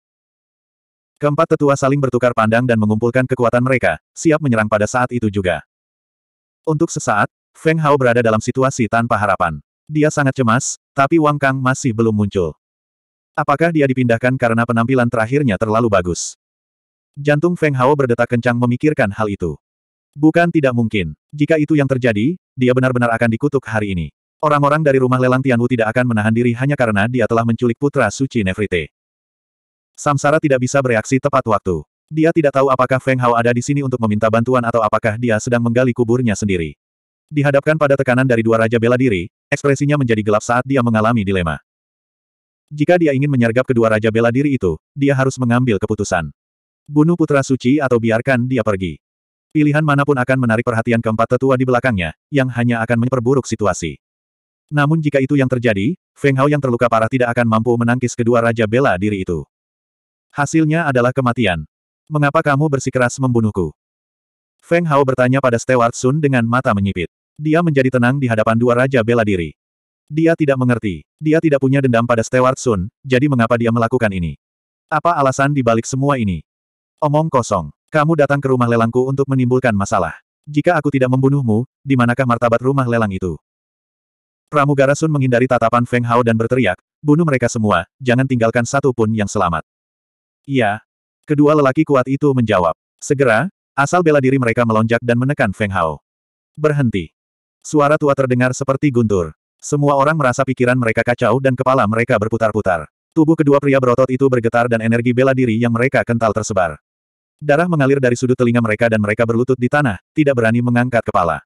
Keempat tetua saling bertukar pandang dan mengumpulkan kekuatan mereka, siap menyerang pada saat itu juga. Untuk sesaat, Feng Hao berada dalam situasi tanpa harapan. Dia sangat cemas, tapi Wang Kang masih belum muncul. Apakah dia dipindahkan karena penampilan terakhirnya terlalu bagus? Jantung Feng Hao berdetak kencang memikirkan hal itu. Bukan tidak mungkin. Jika itu yang terjadi, dia benar-benar akan dikutuk hari ini. Orang-orang dari rumah lelang Tianwu tidak akan menahan diri hanya karena dia telah menculik putra suci Nefrite. Samsara tidak bisa bereaksi tepat waktu. Dia tidak tahu apakah Feng Hao ada di sini untuk meminta bantuan atau apakah dia sedang menggali kuburnya sendiri. Dihadapkan pada tekanan dari dua raja bela diri, ekspresinya menjadi gelap saat dia mengalami dilema. Jika dia ingin menyergap kedua raja bela diri itu, dia harus mengambil keputusan. Bunuh putra suci atau biarkan dia pergi. Pilihan mana pun akan menarik perhatian keempat tetua di belakangnya, yang hanya akan memperburuk situasi. Namun jika itu yang terjadi, Feng Hao yang terluka parah tidak akan mampu menangkis kedua raja bela diri itu. Hasilnya adalah kematian. Mengapa kamu bersikeras membunuhku? Feng Hao bertanya pada Stewart Sun dengan mata menyipit. Dia menjadi tenang di hadapan dua raja bela diri. Dia tidak mengerti. Dia tidak punya dendam pada Stewart Sun, jadi mengapa dia melakukan ini? Apa alasan di balik semua ini? Omong kosong. Kamu datang ke rumah lelangku untuk menimbulkan masalah. Jika aku tidak membunuhmu, di manakah martabat rumah lelang itu? Pramugara Sun menghindari tatapan Feng Hao dan berteriak, bunuh mereka semua, jangan tinggalkan satu pun yang selamat. Iya. Kedua lelaki kuat itu menjawab. Segera, asal bela diri mereka melonjak dan menekan Feng Hao. Berhenti. Suara tua terdengar seperti guntur. Semua orang merasa pikiran mereka kacau dan kepala mereka berputar-putar. Tubuh kedua pria berotot itu bergetar dan energi bela diri yang mereka kental tersebar. Darah mengalir dari sudut telinga mereka dan mereka berlutut di tanah, tidak berani mengangkat kepala.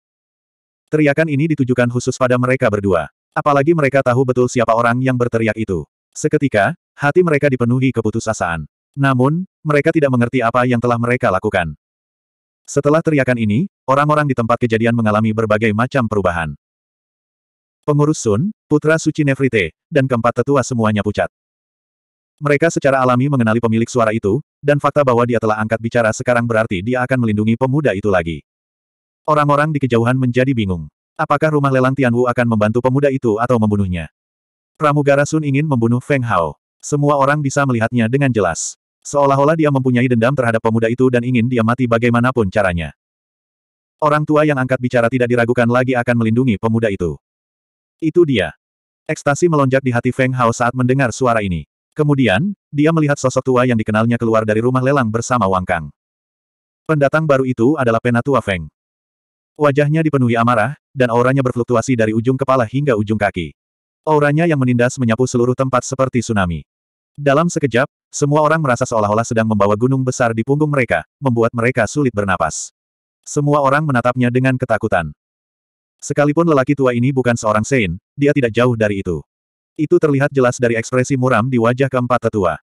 Teriakan ini ditujukan khusus pada mereka berdua. Apalagi mereka tahu betul siapa orang yang berteriak itu. Seketika, hati mereka dipenuhi keputusasaan. Namun, Mereka tidak mengerti apa yang telah mereka lakukan. Setelah teriakan ini, orang-orang di tempat kejadian mengalami berbagai macam perubahan. Pengurus Sun, putra suci Nefrite, dan keempat tetua semuanya pucat. Mereka secara alami mengenali pemilik suara itu, dan fakta bahwa dia telah angkat bicara sekarang berarti dia akan melindungi pemuda itu lagi. Orang-orang di kejauhan menjadi bingung. Apakah rumah lelang Tianwu akan membantu pemuda itu atau membunuhnya? Pramugara Sun ingin membunuh Feng Hao. Semua orang bisa melihatnya dengan jelas. Seolah-olah dia mempunyai dendam terhadap pemuda itu dan ingin dia mati bagaimanapun caranya. Orang tua yang angkat bicara tidak diragukan lagi akan melindungi pemuda itu. Itu dia. Ekstasi melonjak di hati Feng Hao saat mendengar suara ini. Kemudian, dia melihat sosok tua yang dikenalnya keluar dari rumah lelang bersama Wang Kang. Pendatang baru itu adalah penatua Feng. Wajahnya dipenuhi amarah, dan auranya berfluktuasi dari ujung kepala hingga ujung kaki. Auranya yang menindas menyapu seluruh tempat seperti tsunami. Dalam sekejap, semua orang merasa seolah-olah sedang membawa gunung besar di punggung mereka, membuat mereka sulit bernapas. Semua orang menatapnya dengan ketakutan. Sekalipun lelaki tua ini bukan seorang Sein, dia tidak jauh dari itu. Itu terlihat jelas dari ekspresi muram di wajah keempat tetua.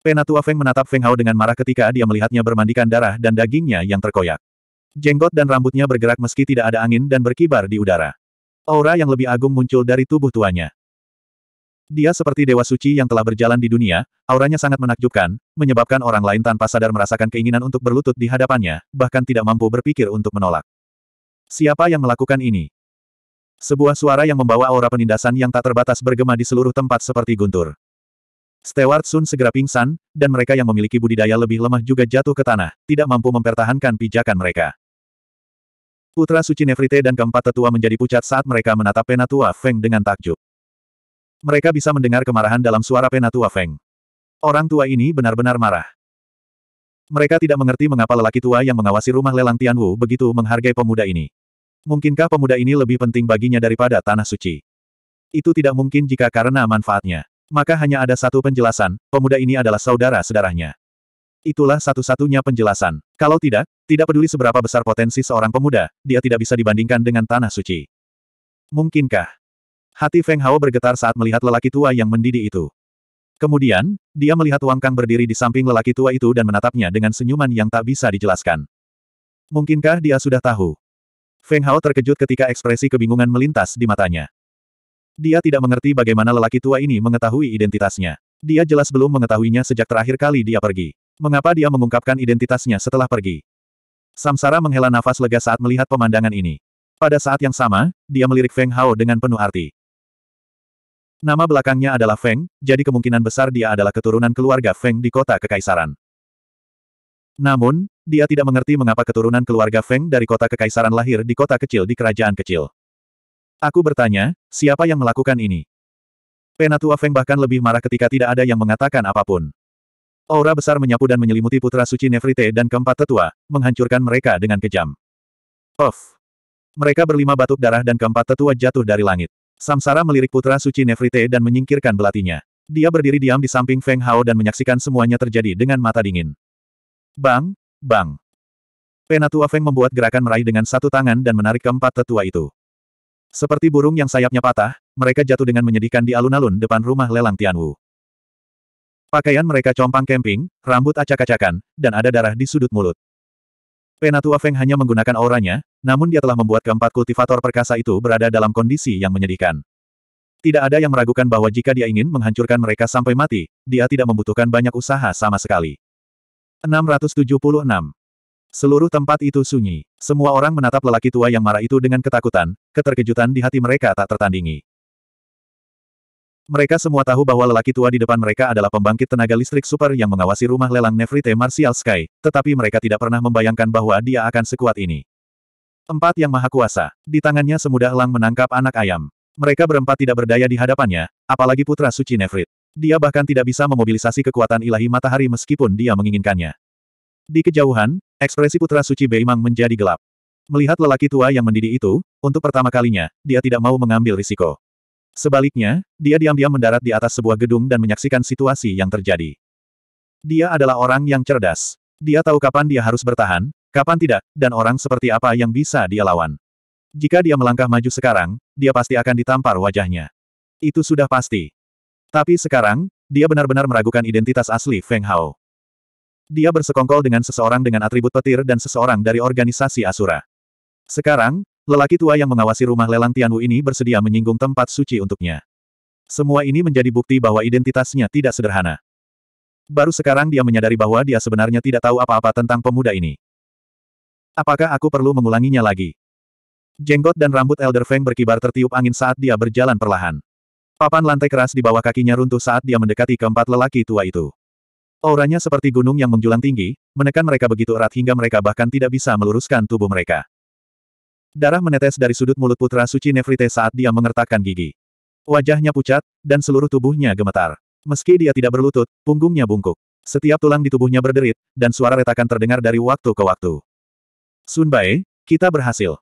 Penatua Feng menatap Feng Hao dengan marah ketika dia melihatnya bermandikan darah dan dagingnya yang terkoyak. Jenggot dan rambutnya bergerak meski tidak ada angin dan berkibar di udara. Aura yang lebih agung muncul dari tubuh tuanya. Dia seperti dewa suci yang telah berjalan di dunia, auranya sangat menakjubkan, menyebabkan orang lain tanpa sadar merasakan keinginan untuk berlutut di hadapannya, bahkan tidak mampu berpikir untuk menolak. Siapa yang melakukan ini? Sebuah suara yang membawa aura penindasan yang tak terbatas bergema di seluruh tempat seperti guntur. Steward Sun segera pingsan, dan mereka yang memiliki budidaya lebih lemah juga jatuh ke tanah, tidak mampu mempertahankan pijakan mereka. Putra suci Nefrite dan keempat tetua menjadi pucat saat mereka menatap penatua Feng dengan takjub. Mereka bisa mendengar kemarahan dalam suara penatua Feng. Orang tua ini benar-benar marah. Mereka tidak mengerti mengapa lelaki tua yang mengawasi rumah lelang Tianwu begitu menghargai pemuda ini. Mungkinkah pemuda ini lebih penting baginya daripada tanah suci? Itu tidak mungkin jika karena manfaatnya. Maka hanya ada satu penjelasan, pemuda ini adalah saudara-saudaranya. Itulah satu-satunya penjelasan. Kalau tidak, tidak peduli seberapa besar potensi seorang pemuda, dia tidak bisa dibandingkan dengan tanah suci. Mungkinkah Hati Feng Hao bergetar saat melihat lelaki tua yang mendidih itu. Kemudian, dia melihat Wang Kang berdiri di samping lelaki tua itu dan menatapnya dengan senyuman yang tak bisa dijelaskan. Mungkinkah dia sudah tahu? Feng Hao terkejut ketika ekspresi kebingungan melintas di matanya. Dia tidak mengerti bagaimana lelaki tua ini mengetahui identitasnya. Dia jelas belum mengetahuinya sejak terakhir kali dia pergi. Mengapa dia mengungkapkan identitasnya setelah pergi? Samsara menghela nafas lega saat melihat pemandangan ini. Pada saat yang sama, dia melirik Feng Hao dengan penuh arti. Nama belakangnya adalah Feng, jadi kemungkinan besar dia adalah keturunan keluarga Feng di kota kekaisaran. Namun, dia tidak mengerti mengapa keturunan keluarga Feng dari kota kekaisaran lahir di kota kecil di kerajaan kecil. Aku bertanya, siapa yang melakukan ini? Penatua Feng bahkan lebih marah ketika tidak ada yang mengatakan apa pun. Aura besar menyapu dan menyelimuti putra suci Nefrite dan keempat tetua, menghancurkan mereka dengan kejam. Of! Mereka berlima batuk darah dan keempat tetua jatuh dari langit. Samsara melirik putra suci Nefrite dan menyingkirkan belatinya. Dia berdiri diam di samping Feng Hao dan menyaksikan semuanya terjadi dengan mata dingin. Bang, bang. Penatua Feng membuat gerakan meraih dengan satu tangan dan menarik keempat tetua itu. Seperti burung yang sayapnya patah, mereka jatuh dengan menyedihkan di alun-alun depan rumah lelang Tianwu. Pakaian mereka compang camping, rambut acak-acakan, dan ada darah di sudut mulut. Penatua Feng hanya menggunakan auranya, namun dia telah membuat keempat kultivator perkasa itu berada dalam kondisi yang menyedihkan. Tidak ada yang meragukan bahwa jika dia ingin menghancurkan mereka sampai mati, dia tidak membutuhkan banyak usaha sama sekali. 676. Seluruh tempat itu sunyi. Semua orang menatap lelaki tua yang marah itu dengan ketakutan, keterkejutan di hati mereka tak tertandingi. Mereka semua tahu bahwa lelaki tua di depan mereka adalah pembangkit tenaga listrik super yang mengawasi rumah lelang Nefrite Martial Sky, tetapi mereka tidak pernah membayangkan bahwa dia akan sekuat ini. Empat yang maha kuasa. Di tangannya semudah elang menangkap anak ayam. Mereka berempat tidak berdaya di hadapannya, apalagi putra suci Nefrit. Dia bahkan tidak bisa memobilisasi kekuatan ilahi matahari meskipun dia menginginkannya. Di kejauhan, ekspresi putra suci Beimang menjadi gelap. Melihat lelaki tua yang mendidih itu, untuk pertama kalinya, dia tidak mau mengambil risiko. Sebaliknya, dia diam-diam mendarat di atas sebuah gedung dan menyaksikan situasi yang terjadi. Dia adalah orang yang cerdas. Dia tahu kapan dia harus bertahan, kapan tidak, dan orang seperti apa yang bisa dia lawan. Jika dia melangkah maju sekarang, dia pasti akan ditampar wajahnya. Itu sudah pasti. Tapi sekarang, dia benar-benar meragukan identitas asli Feng Hao. Dia bersekongkol dengan seseorang dengan atribut petir dan seseorang dari organisasi Asura. Sekarang, lelaki tua yang mengawasi rumah lelang Tianwu ini bersedia menyinggung tempat suci untuknya. Semua ini menjadi bukti bahwa identitasnya tidak sederhana. Baru sekarang dia menyadari bahwa dia sebenarnya tidak tahu apa-apa tentang pemuda ini. Apakah aku perlu mengulanginya lagi? Jenggot dan rambut Elder Feng berkibar tertiup angin saat dia berjalan perlahan. Papan lantai keras di bawah kakinya runtuh saat dia mendekati keempat lelaki tua itu. Auranya seperti gunung yang menjulang tinggi, menekan mereka begitu erat hingga mereka bahkan tidak bisa meluruskan tubuh mereka. Darah menetes dari sudut mulut putra suci Nefrite saat dia mengertakkan gigi. Wajahnya pucat, dan seluruh tubuhnya gemetar. Meski dia tidak berlutut, punggungnya bungkuk. Setiap tulang di tubuhnya berderit, dan suara retakan terdengar dari waktu ke waktu. Sun Bae, kita berhasil.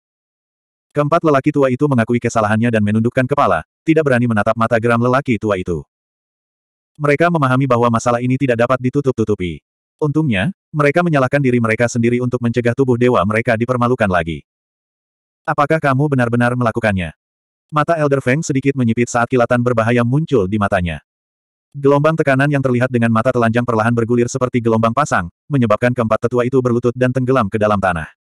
Keempat lelaki tua itu mengakui kesalahannya dan menundukkan kepala, tidak berani menatap mata geram lelaki tua itu. Mereka memahami bahwa masalah ini tidak dapat ditutup-tutupi. Untungnya, mereka menyalahkan diri mereka sendiri untuk mencegah tubuh dewa mereka dipermalukan lagi. Apakah kamu benar-benar melakukannya? Mata Elder Feng sedikit menyipit saat kilatan berbahaya muncul di matanya. Gelombang tekanan yang terlihat dengan mata telanjang perlahan bergulir seperti gelombang pasang, menyebabkan keempat tetua itu berlutut dan tenggelam ke dalam tanah.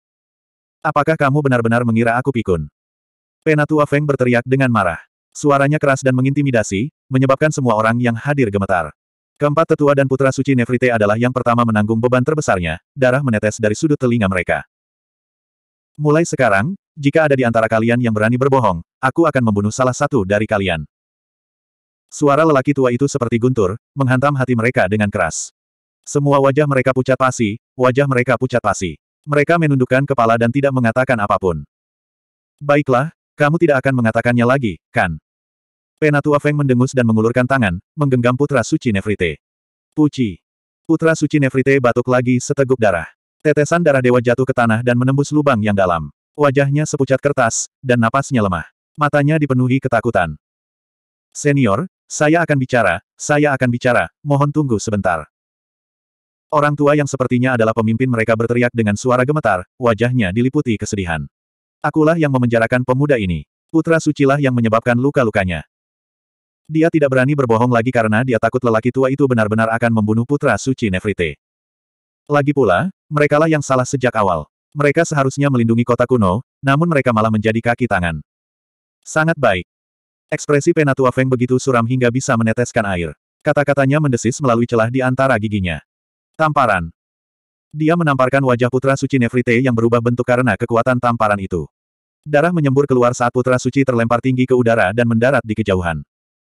Apakah kamu benar-benar mengira aku pikun? Penatua Feng berteriak dengan marah. Suaranya keras dan mengintimidasi, menyebabkan semua orang yang hadir gemetar. Keempat tetua dan putra suci Nefrite adalah yang pertama menanggung beban terbesarnya, darah menetes dari sudut telinga mereka. Mulai sekarang, jika ada di antara kalian yang berani berbohong, aku akan membunuh salah satu dari kalian. Suara lelaki tua itu seperti guntur, menghantam hati mereka dengan keras. Semua wajah mereka pucat pasi, wajah mereka pucat pasi. Mereka menundukkan kepala dan tidak mengatakan apa pun. Baiklah, kamu tidak akan mengatakannya lagi, kan? Penatua Feng mendengus dan mengulurkan tangan, menggenggam putra suci Nefrite. Puci. Putra suci Nefrite batuk lagi seteguk darah. Tetesan darah dewa jatuh ke tanah dan menembus lubang yang dalam. Wajahnya sepucat kertas, dan napasnya lemah. Matanya dipenuhi ketakutan. Senior, saya akan bicara, saya akan bicara, mohon tunggu sebentar. Orang tua yang sepertinya adalah pemimpin mereka berteriak dengan suara gemetar, wajahnya diliputi kesedihan. Akulah yang memenjarakan pemuda ini. Putra sucilah yang menyebabkan luka-lukanya. Dia tidak berani berbohong lagi karena dia takut lelaki tua itu benar-benar akan membunuh putra suci Nefrite. Lagi pula, merekalah yang salah sejak awal. Mereka seharusnya melindungi kota kuno, namun mereka malah menjadi kaki tangan. Sangat baik. Ekspresi Penatua Feng begitu suram hingga bisa meneteskan air. Kata-katanya mendesis melalui celah di antara giginya. Tamparan. Dia menamparkan wajah putra suci Nefrite yang berubah bentuk karena kekuatan tamparan itu. Darah menyembur keluar saat putra suci terlempar tinggi ke udara dan mendarat di kejauhan.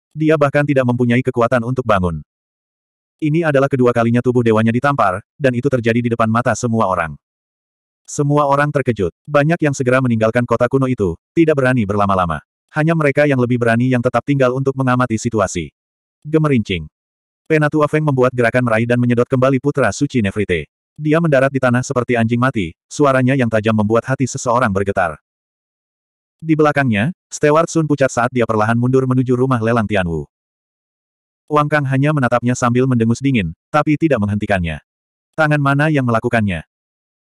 Dia bahkan tidak mempunyai kekuatan untuk bangun. Ini adalah kedua kalinya tubuh dewanya ditampar, dan itu terjadi di depan mata semua orang. Semua orang terkejut. Banyak yang segera meninggalkan kota kuno itu, tidak berani berlama-lama. Hanya mereka yang lebih berani yang tetap tinggal untuk mengamati situasi. Gemerincing. Penatua Feng membuat gerakan meraih dan menyedot kembali putra suci Nefrite. Dia mendarat di tanah seperti anjing mati, suaranya yang tajam membuat hati seseorang bergetar. Di belakangnya, Stewart Sun pucat saat dia perlahan mundur menuju rumah lelang Tianwu. Wang Kang hanya menatapnya sambil mendengus dingin, tapi tidak menghentikannya. Tangan mana yang melakukannya?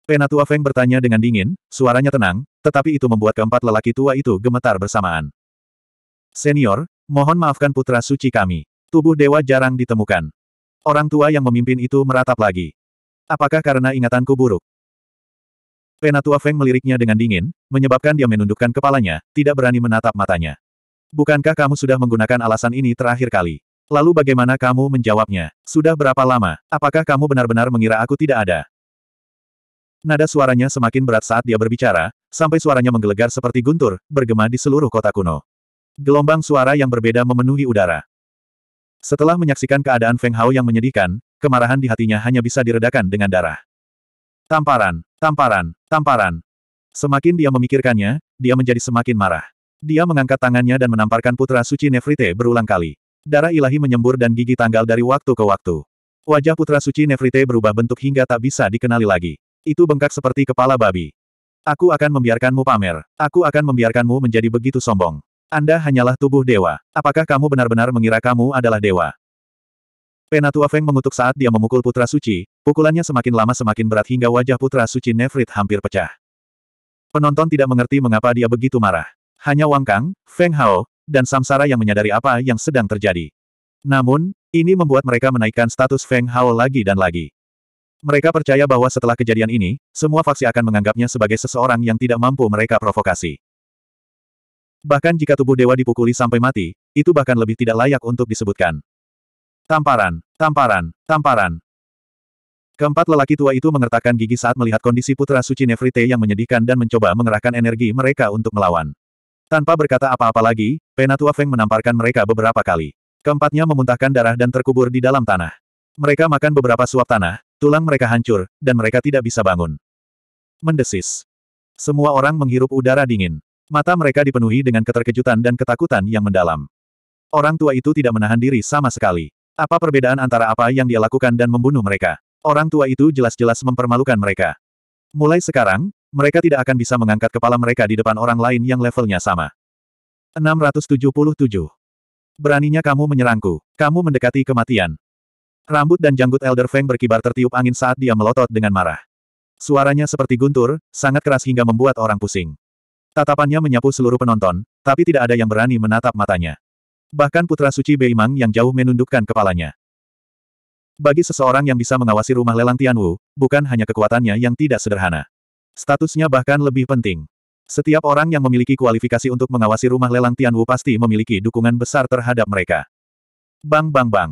Penatua Feng bertanya dengan dingin, suaranya tenang, tetapi itu membuat keempat lelaki tua itu gemetar bersamaan. Senior, mohon maafkan putra suci kami. Tubuh dewa jarang ditemukan. Orang tua yang memimpin itu meratap lagi. Apakah karena ingatanku buruk? Penatua Feng meliriknya dengan dingin, menyebabkan dia menundukkan kepalanya, tidak berani menatap matanya. Bukankah kamu sudah menggunakan alasan ini terakhir kali? Lalu bagaimana kamu menjawabnya? Sudah berapa lama? Apakah kamu benar-benar mengira aku tidak ada? Nada suaranya semakin berat saat dia berbicara, sampai suaranya menggelegar seperti guntur, bergema di seluruh kota kuno. Gelombang suara yang berbeda memenuhi udara. Setelah menyaksikan keadaan Feng Hao yang menyedihkan, kemarahan di hatinya hanya bisa diredakan dengan darah. Tamparan, tamparan, tamparan. Semakin dia memikirkannya, dia menjadi semakin marah. Dia mengangkat tangannya dan menamparkan putra suci Nefrite berulang kali. Darah ilahi menyembur dan gigi tanggal dari waktu ke waktu. Wajah putra suci Nefrite berubah bentuk hingga tak bisa dikenali lagi. Itu bengkak seperti kepala babi. Aku akan membiarkanmu pamer. Aku akan membiarkanmu menjadi begitu sombong. Anda hanyalah tubuh dewa. Apakah kamu benar-benar mengira kamu adalah dewa? Penatua Feng mengutuk saat dia memukul putra suci, pukulannya semakin lama semakin berat hingga wajah putra suci Nefrit hampir pecah. Penonton tidak mengerti mengapa dia begitu marah. Hanya Wang Kang, Feng Hao, dan Samsara yang menyadari apa yang sedang terjadi. Namun, ini membuat mereka menaikkan status Feng Hao lagi dan lagi. Mereka percaya bahwa setelah kejadian ini, semua faksi akan menganggapnya sebagai seseorang yang tidak mampu mereka provokasi. Bahkan jika tubuh dewa dipukuli sampai mati, itu bahkan lebih tidak layak untuk disebutkan. Tamparan, tamparan, tamparan. Keempat lelaki tua itu mengertakkan gigi saat melihat kondisi putra suci Nefrite yang menyedihkan dan mencoba mengerahkan energi mereka untuk melawan. Tanpa berkata apa-apa lagi, Penatua Feng menamparkan mereka beberapa kali. Keempatnya memuntahkan darah dan terkubur di dalam tanah. Mereka makan beberapa suap tanah, tulang mereka hancur, dan mereka tidak bisa bangun. Mendesis. Semua orang menghirup udara dingin. Mata mereka dipenuhi dengan keterkejutan dan ketakutan yang mendalam. Orang tua itu tidak menahan diri sama sekali. Apa perbedaan antara apa yang dia lakukan dan membunuh mereka? Orang tua itu jelas-jelas mempermalukan mereka. Mulai sekarang, mereka tidak akan bisa mengangkat kepala mereka di depan orang lain yang levelnya sama. 677. Beraninya kamu menyerangku. Kamu mendekati kematian. Rambut dan janggut Elder Feng berkibar tertiup angin saat dia melotot dengan marah. Suaranya seperti guntur, sangat keras hingga membuat orang pusing. Tatapannya menyapu seluruh penonton, tapi tidak ada yang berani menatap matanya. Bahkan putra suci Beimang yang jauh menundukkan kepalanya. Bagi seseorang yang bisa mengawasi rumah lelang Tianwu, bukan hanya kekuatannya yang tidak sederhana. Statusnya bahkan lebih penting. Setiap orang yang memiliki kualifikasi untuk mengawasi rumah lelang Tianwu pasti memiliki dukungan besar terhadap mereka. Bang bang bang.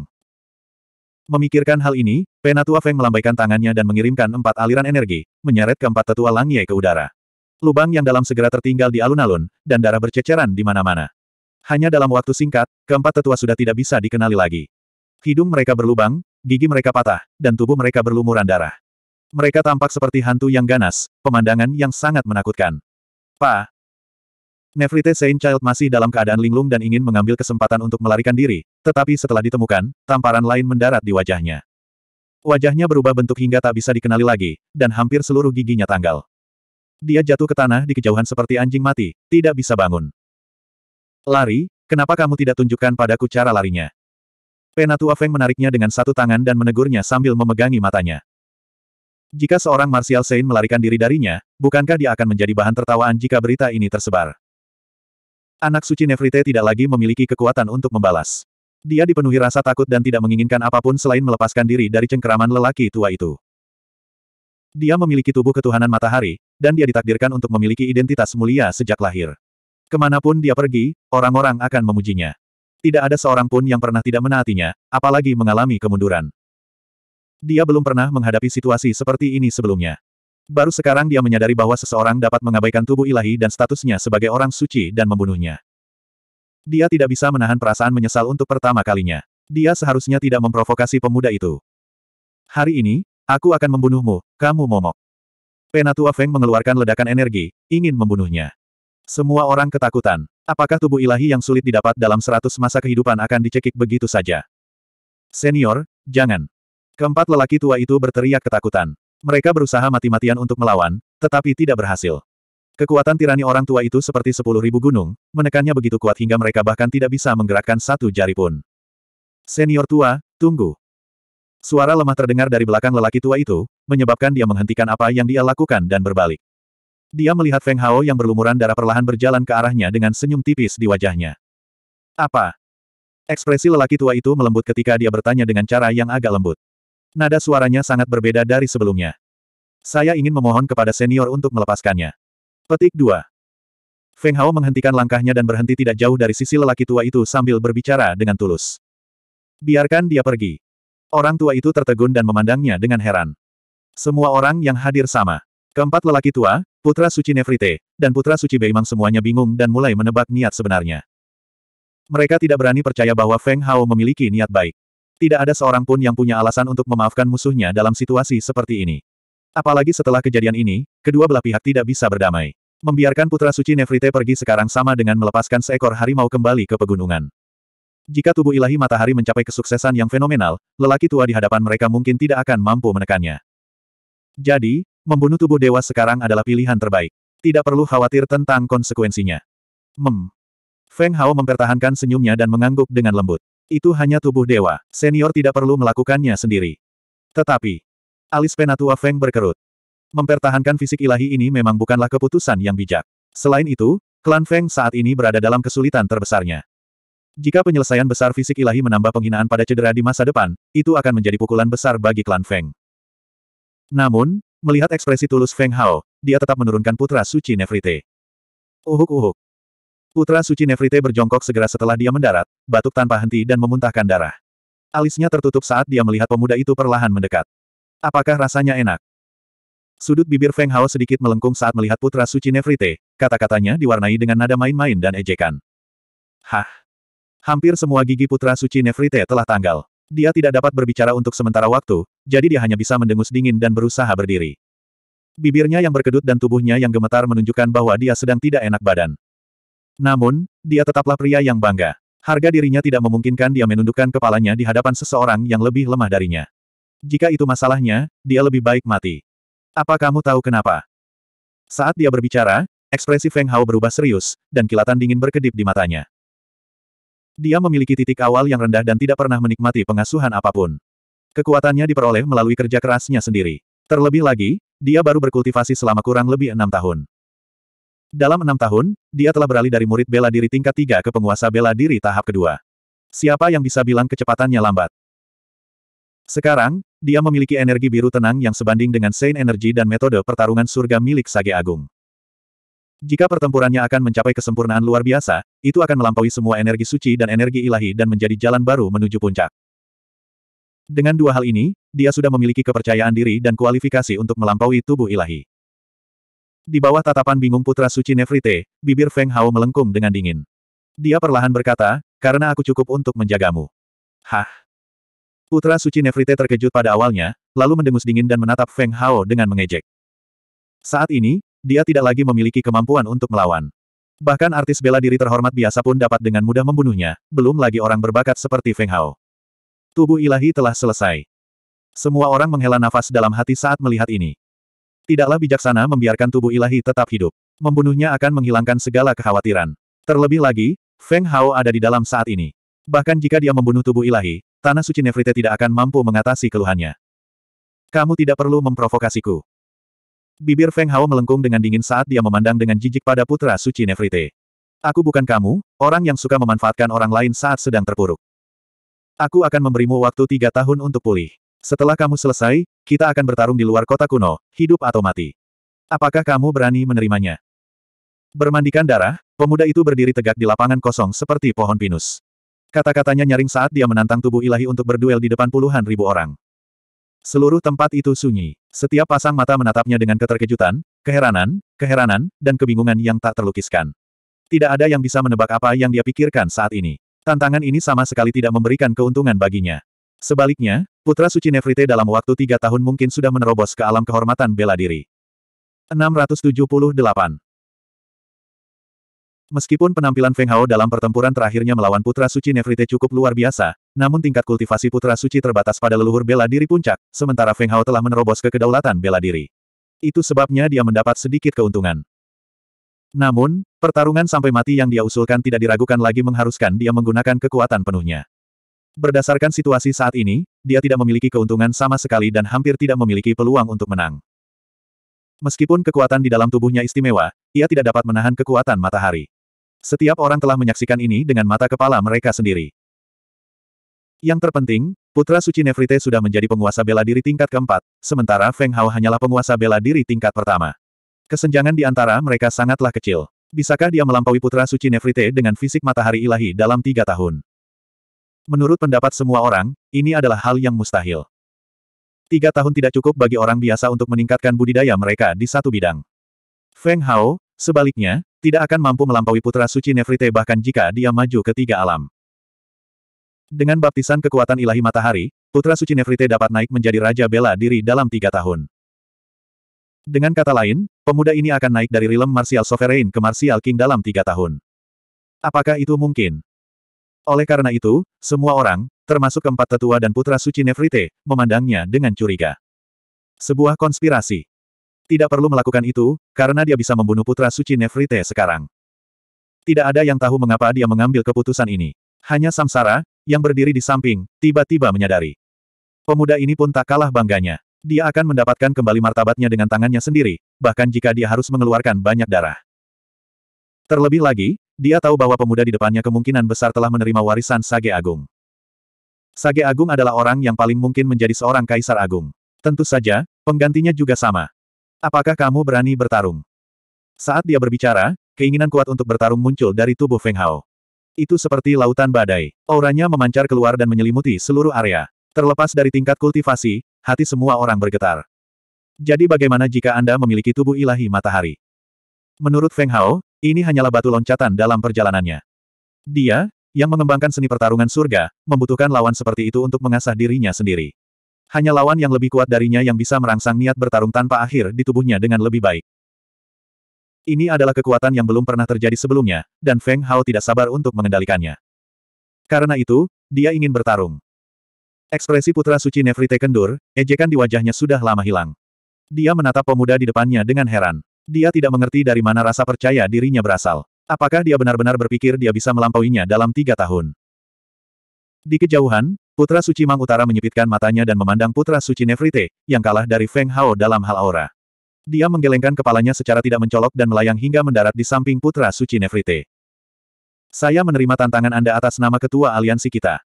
Memikirkan hal ini, Penatua Feng melambaikan tangannya dan mengirimkan empat aliran energi, menyeret keempat tetua Langye ke udara. Lubang yang dalam segera tertinggal di alun-alun, dan darah berceceran di mana-mana. Hanya dalam waktu singkat, keempat tetua sudah tidak bisa dikenali lagi. Hidung mereka berlubang, gigi mereka patah, dan tubuh mereka berlumuran darah. Mereka tampak seperti hantu yang ganas, pemandangan yang sangat menakutkan. Pa! Nefrite Saint Child masih dalam keadaan linglung dan ingin mengambil kesempatan untuk melarikan diri, tetapi setelah ditemukan, tamparan lain mendarat di wajahnya. Wajahnya berubah bentuk hingga tak bisa dikenali lagi, dan hampir seluruh giginya tanggal. Dia jatuh ke tanah di kejauhan seperti anjing mati, tidak bisa bangun. Lari, kenapa kamu tidak tunjukkan padaku cara larinya? Penatua Feng menariknya dengan satu tangan dan menegurnya sambil memegangi matanya. Jika seorang Martial Saint melarikan diri darinya, bukankah dia akan menjadi bahan tertawaan jika berita ini tersebar? Anak suci Nefrite tidak lagi memiliki kekuatan untuk membalas. Dia dipenuhi rasa takut dan tidak menginginkan apa pun selain melepaskan diri dari cengkeraman lelaki tua itu. Dia memiliki tubuh ketuhanan matahari, dan dia ditakdirkan untuk memiliki identitas mulia sejak lahir. Ke mana pun dia pergi, orang-orang akan memujinya. Tidak ada seorang pun yang pernah tidak menaatinya, apalagi mengalami kemunduran. Dia belum pernah menghadapi situasi seperti ini sebelumnya. Baru sekarang dia menyadari bahwa seseorang dapat mengabaikan tubuh ilahi dan statusnya sebagai orang suci dan membunuhnya. Dia tidak bisa menahan perasaan menyesal untuk pertama kalinya. Dia seharusnya tidak memprovokasi pemuda itu. Hari ini, aku akan membunuhmu, kamu momok. Penatua Feng mengeluarkan ledakan energi, ingin membunuhnya. Semua orang ketakutan. Apakah tubuh ilahi yang sulit didapat dalam seratus masa kehidupan akan dicekik begitu saja? Senior, jangan. Keempat lelaki tua itu berteriak ketakutan. Mereka berusaha mati-matian untuk melawan, tetapi tidak berhasil. Kekuatan tirani orang tua itu seperti sepuluh ribu gunung, menekannya begitu kuat hingga mereka bahkan tidak bisa menggerakkan satu jari pun. Senior tua, tunggu. Suara lemah terdengar dari belakang lelaki tua itu, menyebabkan dia menghentikan apa yang dia lakukan dan berbalik. Dia melihat Feng Hao yang berlumuran darah perlahan berjalan ke arahnya dengan senyum tipis di wajahnya. Apa? Ekspresi lelaki tua itu melembut ketika dia bertanya dengan cara yang agak lembut. Nada suaranya sangat berbeda dari sebelumnya. Saya ingin memohon kepada senior untuk melepaskannya. Petik 2. Feng Hao menghentikan langkahnya dan berhenti tidak jauh dari sisi lelaki tua itu sambil berbicara dengan tulus. Biarkan dia pergi. Orang tua itu tertegun dan memandangnya dengan heran. Semua orang yang hadir sama. Keempat lelaki tua, Putra Suci Nefrite, dan Putra Suci Beimang semuanya bingung dan mulai menebak niat sebenarnya. Mereka tidak berani percaya bahwa Feng Hao memiliki niat baik. Tidak ada seorang pun yang punya alasan untuk memaafkan musuhnya dalam situasi seperti ini. Apalagi setelah kejadian ini, kedua belah pihak tidak bisa berdamai. Membiarkan Putra Suci Nefrite pergi sekarang sama dengan melepaskan seekor harimau kembali ke pegunungan. Jika tubuh ilahi matahari mencapai kesuksesan yang fenomenal, lelaki tua di hadapan mereka mungkin tidak akan mampu menekannya. Jadi, Membunuh tubuh dewa sekarang adalah pilihan terbaik. Tidak perlu khawatir tentang konsekuensinya. Mem. Feng Hao mempertahankan senyumnya dan mengangguk dengan lembut. Itu hanya tubuh dewa. Senior tidak perlu melakukannya sendiri. Tetapi, alis penatua Feng berkerut. Mempertahankan fisik ilahi ini memang bukanlah keputusan yang bijak. Selain itu, klan Feng saat ini berada dalam kesulitan terbesarnya. Jika penyelesaian besar fisik ilahi menambah penghinaan pada cedera di masa depan, itu akan menjadi pukulan besar bagi klan Feng. Namun, melihat ekspresi tulus Feng Hao, dia tetap menurunkan putra suci Nefrite. Uhuk-uhuk. Putra suci Nefrite berjongkok segera setelah dia mendarat, batuk tanpa henti dan memuntahkan darah. Alisnya tertutup saat dia melihat pemuda itu perlahan mendekat. Apakah rasanya enak? Sudut bibir Feng Hao sedikit melengkung saat melihat putra suci Nefrite, kata-katanya diwarnai dengan nada main-main dan ejekan. Hah! Hampir semua gigi putra suci Nefrite telah tanggal. Dia tidak dapat berbicara untuk sementara waktu, jadi dia hanya bisa mendengus dingin dan berusaha berdiri. Bibirnya yang berkedut dan tubuhnya yang gemetar menunjukkan bahwa dia sedang tidak enak badan. Namun, dia tetaplah pria yang bangga. Harga dirinya tidak memungkinkan dia menundukkan kepalanya di hadapan seseorang yang lebih lemah darinya. Jika itu masalahnya, dia lebih baik mati. Apa kamu tahu kenapa? Saat dia berbicara, ekspresi Feng Hao berubah serius, dan kilatan dingin berkedip di matanya. Dia memiliki titik awal yang rendah dan tidak pernah menikmati pengasuhan apa pun. Kekuatannya diperoleh melalui kerja kerasnya sendiri. Terlebih lagi, dia baru berkultivasi selama kurang lebih enam tahun. Dalam enam tahun, dia telah beralih dari murid bela diri tingkat tiga ke penguasa bela diri tahap kedua. Siapa yang bisa bilang kecepatannya lambat? Sekarang, dia memiliki energi biru tenang yang sebanding dengan Saint Energy dan metode pertarungan surga milik Sage Agung. Jika pertempurannya akan mencapai kesempurnaan luar biasa, itu akan melampaui semua energi suci dan energi ilahi dan menjadi jalan baru menuju puncak. Dengan dua hal ini, dia sudah memiliki kepercayaan diri dan kualifikasi untuk melampaui tubuh ilahi. Di bawah tatapan bingung putra suci Nefrite, bibir Feng Hao melengkung dengan dingin. Dia perlahan berkata, karena aku cukup untuk menjagamu. Hah? Putra suci Nefrite terkejut pada awalnya, lalu mendengus dingin dan menatap Feng Hao dengan mengejek. Saat ini, dia tidak lagi memiliki kemampuan untuk melawan. Bahkan artis bela diri terhormat biasa pun dapat dengan mudah membunuhnya, belum lagi orang berbakat seperti Feng Hao. Tubuh ilahi telah selesai. Semua orang menghela nafas dalam hati saat melihat ini. Tidaklah bijaksana membiarkan tubuh ilahi tetap hidup. Membunuhnya akan menghilangkan segala kekhawatiran. Terlebih lagi, Feng Hao ada di dalam saat ini. Bahkan jika dia membunuh tubuh ilahi, tanah suci Nefrite tidak akan mampu mengatasi keluhannya. Kamu tidak perlu memprovokasiku. Bibir Feng Hao melengkung dengan dingin saat dia memandang dengan jijik pada putra suci Nefrite. Aku bukan kamu, orang yang suka memanfaatkan orang lain saat sedang terpuruk. Aku akan memberimu waktu tiga tahun untuk pulih. Setelah kamu selesai, kita akan bertarung di luar kota kuno, hidup atau mati. Apakah kamu berani menerimanya? Bermandikan darah, pemuda itu berdiri tegak di lapangan kosong seperti pohon pinus. Kata-katanya nyaring saat dia menantang tubuh ilahi untuk berduel di depan puluhan ribu orang. Seluruh tempat itu sunyi. Setiap pasang mata menatapnya dengan keterkejutan, keheranan, keheranan, dan kebingungan yang tak terlukiskan. Tidak ada yang bisa menebak apa yang dia pikirkan saat ini. Tantangan ini sama sekali tidak memberikan keuntungan baginya. Sebaliknya, Putra Suci Nefrite dalam waktu tiga tahun mungkin sudah menerobos ke alam kehormatan bela diri. 678 Meskipun penampilan Feng Hao dalam pertempuran terakhirnya melawan Putra Suci Nefrite cukup luar biasa, namun tingkat kultivasi Putra Suci terbatas pada leluhur bela diri puncak, sementara Feng Hao telah menerobos ke kedaulatan bela diri. Itu sebabnya dia mendapat sedikit keuntungan. Namun, pertarungan sampai mati yang dia usulkan tidak diragukan lagi mengharuskan dia menggunakan kekuatan penuhnya. Berdasarkan situasi saat ini, dia tidak memiliki keuntungan sama sekali dan hampir tidak memiliki peluang untuk menang. Meskipun kekuatan di dalam tubuhnya istimewa, ia tidak dapat menahan kekuatan matahari. Setiap orang telah menyaksikan ini dengan mata kepala mereka sendiri. Yang terpenting, Putra Suci Nefrite sudah menjadi penguasa bela diri tingkat keempat, sementara Feng Hao hanyalah penguasa bela diri tingkat pertama. Kesenjangan di antara mereka sangatlah kecil. Bisakah dia melampaui Putra Suci Nefrite dengan fisik matahari ilahi dalam tiga tahun? Menurut pendapat semua orang, ini adalah hal yang mustahil. Tiga tahun tidak cukup bagi orang biasa untuk meningkatkan budidaya mereka di satu bidang. Feng Hao, sebaliknya, tidak akan mampu melampaui putra suci Nefrite bahkan jika dia maju ke tiga alam. Dengan baptisan kekuatan ilahi matahari, putra suci Nefrite dapat naik menjadi raja bela diri dalam tiga tahun. Dengan kata lain, pemuda ini akan naik dari realm martial sovereign ke martial king dalam tiga tahun. Apakah itu mungkin? Oleh karena itu, semua orang, termasuk keempat tetua dan putra suci Nefrite, memandangnya dengan curiga. Sebuah konspirasi. Tidak perlu melakukan itu, karena dia bisa membunuh putra suci Nefrite sekarang. Tidak ada yang tahu mengapa dia mengambil keputusan ini. Hanya Samsara, yang berdiri di samping, tiba-tiba menyadari. Pemuda ini pun tak kalah bangganya. Dia akan mendapatkan kembali martabatnya dengan tangannya sendiri, bahkan jika dia harus mengeluarkan banyak darah. Terlebih lagi, dia tahu bahwa pemuda di depannya kemungkinan besar telah menerima warisan Sage Agung. Sage Agung adalah orang yang paling mungkin menjadi seorang kaisar agung. Tentu saja, penggantinya juga sama. Apakah kamu berani bertarung? Saat dia berbicara, keinginan kuat untuk bertarung muncul dari tubuh Feng Hao. Itu seperti lautan badai. Auranya memancar keluar dan menyelimuti seluruh area. Terlepas dari tingkat kultivasi, hati semua orang bergetar. Jadi bagaimana jika Anda memiliki tubuh ilahi matahari? Menurut Feng Hao, ini hanyalah batu loncatan dalam perjalanannya. Dia, yang mengembangkan seni pertarungan surga, membutuhkan lawan seperti itu untuk mengasah dirinya sendiri. Hanya lawan yang lebih kuat darinya yang bisa merangsang niat bertarung tanpa akhir di tubuhnya dengan lebih baik. Ini adalah kekuatan yang belum pernah terjadi sebelumnya, dan Feng Hao tidak sabar untuk mengendalikannya. Karena itu, dia ingin bertarung. Ekspresi putra suci Nefrite kendur, ejekan di wajahnya sudah lama hilang. Dia menatap pemuda di depannya dengan heran. Dia tidak mengerti dari mana rasa percaya dirinya berasal. Apakah dia benar-benar berpikir dia bisa melampauinya dalam tiga tahun? Di kejauhan, Putra Suci Mang Utara menyipitkan matanya dan memandang Putra Suci Nefrite, yang kalah dari Feng Hao dalam hal aura. Dia menggelengkan kepalanya secara tidak mencolok dan melayang hingga mendarat di samping Putra Suci Nefrite. Saya menerima tantangan Anda atas nama ketua aliansi kita.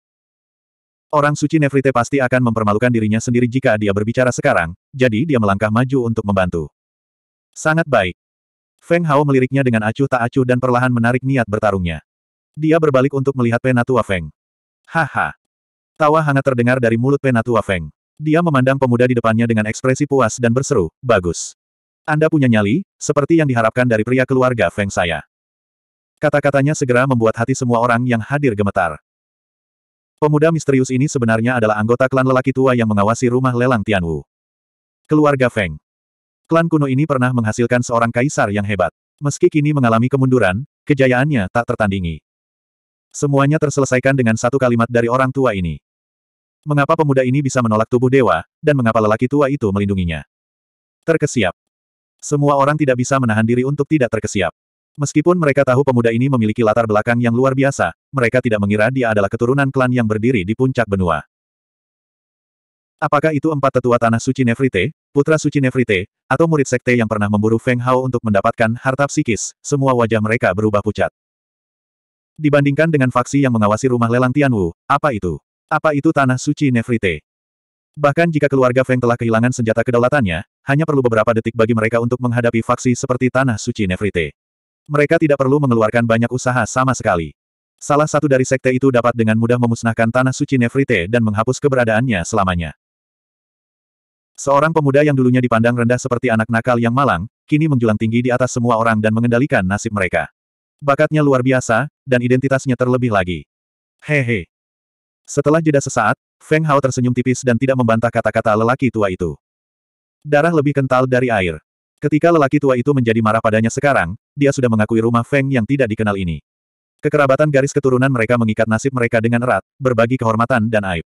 Orang suci Nefrite pasti akan mempermalukan dirinya sendiri jika dia berbicara sekarang, jadi dia melangkah maju untuk membantu. Sangat baik. Feng Hao meliriknya dengan acuh tak acuh dan perlahan menarik niat bertarungnya. Dia berbalik untuk melihat penatua Feng. Haha. Tawa hangat terdengar dari mulut penatua Feng. Dia memandang pemuda di depannya dengan ekspresi puas dan berseru, bagus. Anda punya nyali, seperti yang diharapkan dari pria keluarga Feng saya. Kata-katanya segera membuat hati semua orang yang hadir gemetar. Pemuda misterius ini sebenarnya adalah anggota klan lelaki tua yang mengawasi rumah lelang Tianwu. Keluarga Feng. Klan kuno ini pernah menghasilkan seorang kaisar yang hebat. Meski kini mengalami kemunduran, kejayaannya tak tertandingi. Semuanya terselesaikan dengan satu kalimat dari orang tua ini. Mengapa pemuda ini bisa menolak tubuh dewa, dan mengapa lelaki tua itu melindunginya? Terkesiap. Semua orang tidak bisa menahan diri untuk tidak terkesiap. Meskipun mereka tahu pemuda ini memiliki latar belakang yang luar biasa, mereka tidak mengira dia adalah keturunan klan yang berdiri di puncak benua. Apakah itu empat tetua tanah suci Nefrite, putra suci Nefrite, atau murid sekte yang pernah memburu Feng Hao untuk mendapatkan harta psikis, semua wajah mereka berubah pucat. Dibandingkan dengan faksi yang mengawasi rumah lelang Tianwu, apa itu? Apa itu tanah suci Nefrite? Bahkan jika keluarga Feng telah kehilangan senjata kedaulatannya, hanya perlu beberapa detik bagi mereka untuk menghadapi faksi seperti tanah suci Nefrite. Mereka tidak perlu mengeluarkan banyak usaha sama sekali. Salah satu dari sekte itu dapat dengan mudah memusnahkan tanah suci Nefrite dan menghapus keberadaannya selamanya. Seorang pemuda yang dulunya dipandang rendah seperti anak nakal yang malang, kini menjulang tinggi di atas semua orang dan mengendalikan nasib mereka. Bakatnya luar biasa, dan identitasnya terlebih lagi. Hehe. Setelah jeda sesaat, Feng Hao tersenyum tipis dan tidak membantah kata-kata lelaki tua itu. Darah lebih kental dari air. Ketika lelaki tua itu menjadi marah padanya sekarang, dia sudah mengakui rumah Feng yang tidak dikenal ini. Kekerabatan garis keturunan mereka mengikat nasib mereka dengan erat, berbagi kehormatan dan aib.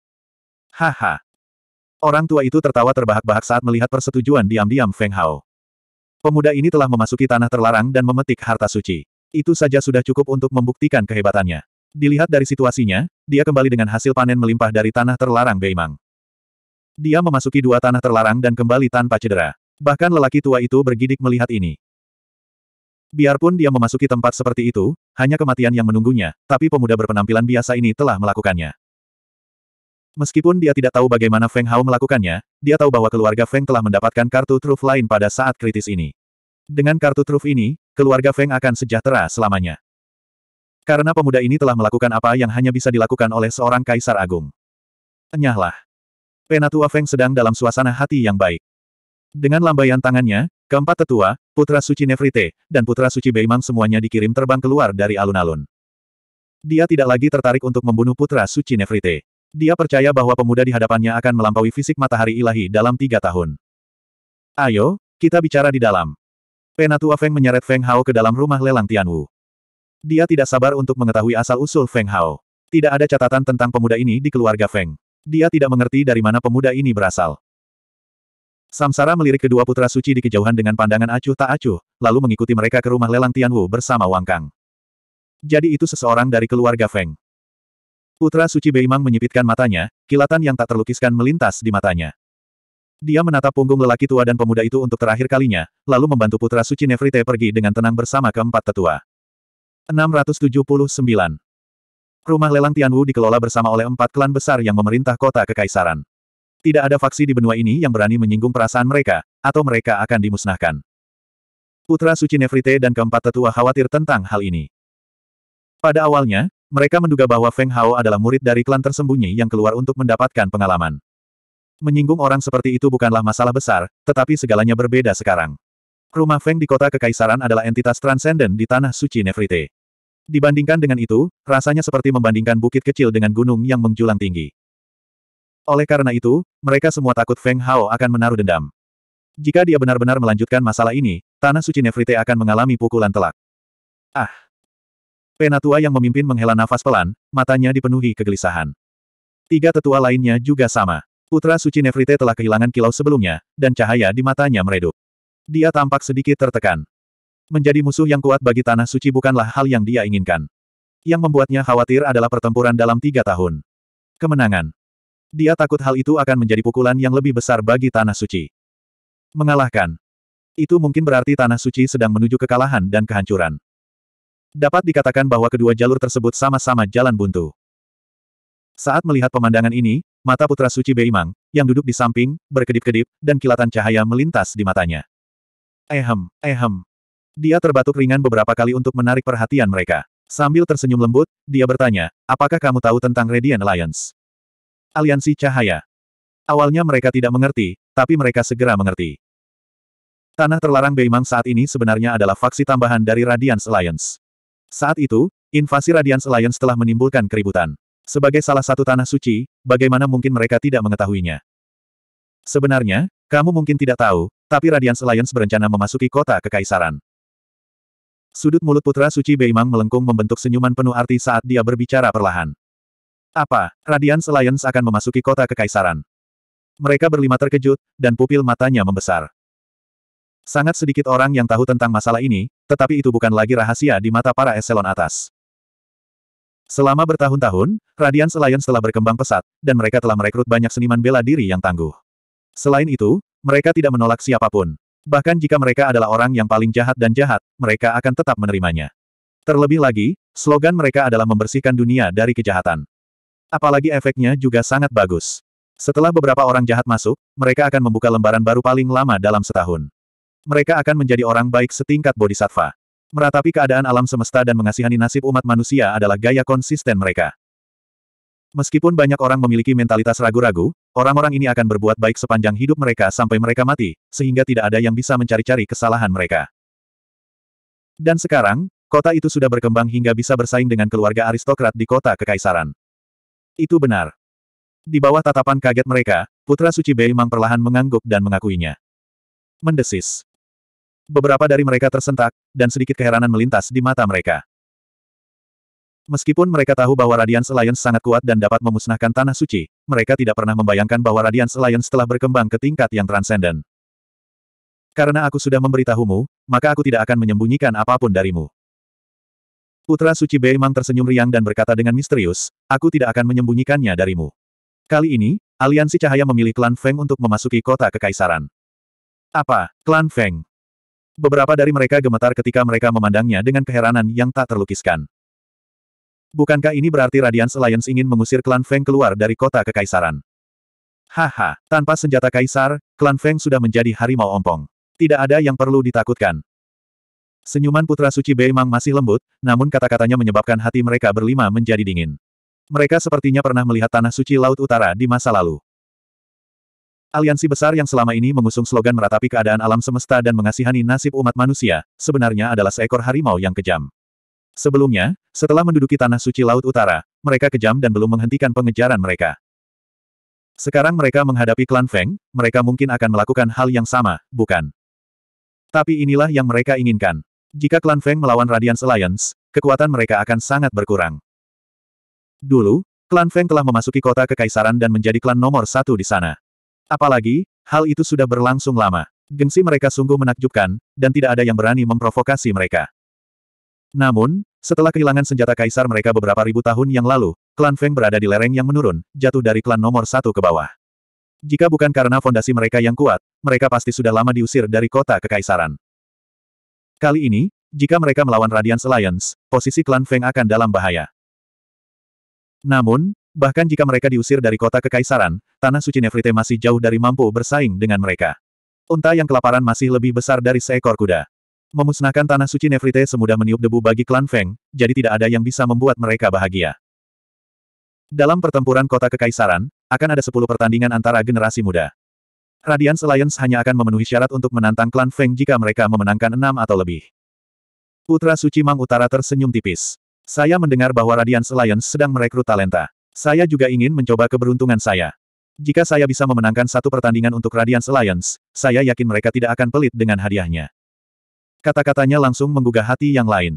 Haha. Orang tua itu tertawa terbahak-bahak saat melihat persetujuan diam-diam Feng Hao. Pemuda ini telah memasuki tanah terlarang dan memetik harta suci. Itu saja sudah cukup untuk membuktikan kehebatannya. Dilihat dari situasinya, dia kembali dengan hasil panen melimpah dari tanah terlarang Beimang. Dia memasuki dua tanah terlarang dan kembali tanpa cedera. Bahkan lelaki tua itu bergidik melihat ini. Biarpun dia memasuki tempat seperti itu, hanya kematian yang menunggunya, tapi pemuda berpenampilan biasa ini telah melakukannya. Meskipun dia tidak tahu bagaimana Feng Hao melakukannya, dia tahu bahwa keluarga Feng telah mendapatkan kartu truf lain pada saat kritis ini. Dengan kartu truf ini, keluarga Feng akan sejahtera selamanya. Karena pemuda ini telah melakukan apa yang hanya bisa dilakukan oleh seorang kaisar agung. Enyahlah. Penatua Feng sedang dalam suasana hati yang baik. Dengan lambaian tangannya, keempat tetua, putra suci Nefrite, dan putra suci Beimang semuanya dikirim terbang keluar dari alun-alun. Dia tidak lagi tertarik untuk membunuh putra suci Nefrite. Dia percaya bahwa pemuda di hadapannya akan melampaui fisik matahari ilahi dalam tiga tahun. Ayo, kita bicara di dalam. Penatua Feng menyeret Feng Hao ke dalam rumah lelang Tianwu. Dia tidak sabar untuk mengetahui asal-usul Feng Hao. Tidak ada catatan tentang pemuda ini di keluarga Feng. Dia tidak mengerti dari mana pemuda ini berasal. Samsara melirik kedua putra suci di kejauhan dengan pandangan acuh tak acuh, lalu mengikuti mereka ke rumah lelang Tianwu bersama Wang Kang. Jadi itu seseorang dari keluarga Feng. Putra suci Beimang menyipitkan matanya, kilatan yang tak terlukiskan melintas di matanya. Dia menatap punggung lelaki tua dan pemuda itu untuk terakhir kalinya, lalu membantu putra suci Nefrite pergi dengan tenang bersama keempat tetua. 679. Rumah lelang Tianwu dikelola bersama oleh empat klan besar yang memerintah kota kekaisaran. Tidak ada faksi di benua ini yang berani menyinggung perasaan mereka, atau mereka akan dimusnahkan. Putra suci Nefrite dan keempat tetua khawatir tentang hal ini. Pada awalnya, mereka menduga bahwa Feng Hao adalah murid dari klan tersembunyi yang keluar untuk mendapatkan pengalaman. Menyinggung orang seperti itu bukanlah masalah besar, tetapi segalanya berbeda sekarang. Rumah Feng di kota kekaisaran adalah entitas transenden di tanah suci Nefrite. Dibandingkan dengan itu, rasanya seperti membandingkan bukit kecil dengan gunung yang menjulang tinggi. Oleh karena itu, mereka semua takut Feng Hao akan menaruh dendam. Jika dia benar-benar melanjutkan masalah ini, tanah suci Nefrite akan mengalami pukulan telak. Ah! Penatua yang memimpin menghela nafas pelan, matanya dipenuhi kegelisahan. Tiga tetua lainnya juga sama. Putra suci Nefrite telah kehilangan kilau sebelumnya, dan cahaya di matanya meredup. Dia tampak sedikit tertekan. Menjadi musuh yang kuat bagi tanah suci bukanlah hal yang dia inginkan. Yang membuatnya khawatir adalah pertempuran dalam tiga tahun. Kemenangan. Dia takut hal itu akan menjadi pukulan yang lebih besar bagi tanah suci. Mengalahkan. Itu mungkin berarti tanah suci sedang menuju kekalahan dan kehancuran. Dapat dikatakan bahwa kedua jalur tersebut sama-sama jalan buntu. Saat melihat pemandangan ini, mata putra suci Beimang, yang duduk di samping, berkedip-kedip, dan kilatan cahaya melintas di matanya. Ehem, ehem. Dia terbatuk ringan beberapa kali untuk menarik perhatian mereka. Sambil tersenyum lembut, dia bertanya, apakah kamu tahu tentang Radiant Alliance? Aliansi Cahaya. Awalnya mereka tidak mengerti, tapi mereka segera mengerti. Tanah terlarang Beimang saat ini sebenarnya adalah faksi tambahan dari Radiance Alliance. Saat itu, invasi Radiance Alliance telah menimbulkan keributan. Sebagai salah satu tanah suci, bagaimana mungkin mereka tidak mengetahuinya? Sebenarnya, kamu mungkin tidak tahu, tapi Radiance Alliance berencana memasuki kota kekaisaran. Sudut mulut putra suci Beimang melengkung membentuk senyuman penuh arti saat dia berbicara perlahan. Apa, Radiance Alliance akan memasuki kota kekaisaran? Mereka berlima terkejut, dan pupil matanya membesar. Sangat sedikit orang yang tahu tentang masalah ini, tetapi itu bukan lagi rahasia di mata para eselon atas. Selama bertahun-tahun, Radiance Alliance telah berkembang pesat, dan mereka telah merekrut banyak seniman bela diri yang tangguh. Selain itu, mereka tidak menolak siapa pun. Bahkan jika mereka adalah orang yang paling jahat dan jahat, mereka akan tetap menerimanya. Terlebih lagi, slogan mereka adalah membersihkan dunia dari kejahatan. Apalagi efeknya juga sangat bagus. Setelah beberapa orang jahat masuk, mereka akan membuka lembaran baru paling lama dalam setahun. Mereka akan menjadi orang baik setingkat bodhisattva. Meratapi keadaan alam semesta dan mengasihani nasib umat manusia adalah gaya konsisten mereka. Meskipun banyak orang memiliki mentalitas ragu-ragu, orang-orang ini akan berbuat baik sepanjang hidup mereka sampai mereka mati, sehingga tidak ada yang bisa mencari-cari kesalahan mereka. Dan sekarang, kota itu sudah berkembang hingga bisa bersaing dengan keluarga aristokrat di kota kekaisaran. Itu benar. Di bawah tatapan kaget mereka, Putra Suci Beimang perlahan mengangguk dan mengakuinya. Mendesis. Beberapa dari mereka tersentak, dan sedikit keheranan melintas di mata mereka. Meskipun mereka tahu bahwa Radiance Alliance sangat kuat dan dapat memusnahkan Tanah Suci, mereka tidak pernah membayangkan bahwa Radiance Alliance telah berkembang ke tingkat yang transenden. Karena aku sudah memberitahumu, maka aku tidak akan menyembunyikan apa pun darimu. Putra Suci Beimang tersenyum riang dan berkata dengan misterius, aku tidak akan menyembunyikannya darimu. Kali ini, Aliansi Cahaya memilih klan Feng untuk memasuki kota kekaisaran. Apa, klan Feng? Beberapa dari mereka gemetar ketika mereka memandangnya dengan keheranan yang tak terlukiskan. Bukankah ini berarti Radiance Alliance ingin mengusir klan Feng keluar dari kota kekaisaran? Haha, tanpa senjata kaisar, klan Feng sudah menjadi harimau ompong. Tidak ada yang perlu ditakutkan. Senyuman putra suci Beimang masih lembut, namun kata-katanya menyebabkan hati mereka berlima menjadi dingin. Mereka sepertinya pernah melihat tanah suci Laut Utara di masa lalu. Aliansi besar yang selama ini mengusung slogan meratapi keadaan alam semesta dan mengasihani nasib umat manusia, sebenarnya adalah seekor harimau yang kejam. Sebelumnya, setelah menduduki tanah suci Laut Utara, mereka kejam dan belum menghentikan pengejaran mereka. Sekarang mereka menghadapi klan Feng, mereka mungkin akan melakukan hal yang sama, bukan? Tapi inilah yang mereka inginkan. Jika klan Feng melawan Radiance Alliance, kekuatan mereka akan sangat berkurang. Dulu, klan Feng telah memasuki kota kekaisaran dan menjadi klan nomor satu di sana. Apalagi, hal itu sudah berlangsung lama. Gengsi mereka sungguh menakjubkan, dan tidak ada yang berani memprovokasi mereka. Namun, setelah kehilangan senjata kaisar mereka beberapa ribu tahun yang lalu, klan Feng berada di lereng yang menurun, jatuh dari klan nomor satu ke bawah. Jika bukan karena fondasi mereka yang kuat, mereka pasti sudah lama diusir dari kota kekaisaran. Kali ini, jika mereka melawan Radiance Alliance, posisi klan Feng akan dalam bahaya. Namun, Bahkan jika mereka diusir dari kota kekaisaran, tanah suci Nefrite masih jauh dari mampu bersaing dengan mereka. Unta yang kelaparan masih lebih besar dari seekor kuda. Memusnahkan tanah suci Nefrite semudah meniup debu bagi klan Feng, jadi tidak ada yang bisa membuat mereka bahagia. Dalam pertempuran kota kekaisaran, akan ada 10 pertandingan antara generasi muda. Radiance Alliance hanya akan memenuhi syarat untuk menantang klan Feng jika mereka memenangkan enam atau lebih. Putra Suci Mang Utara tersenyum tipis. Saya mendengar bahwa Radiance Alliance sedang merekrut talenta. Saya juga ingin mencoba keberuntungan saya. Jika saya bisa memenangkan satu pertandingan untuk Radiance Alliance, saya yakin mereka tidak akan pelit dengan hadiahnya. Kata-katanya langsung menggugah hati yang lain.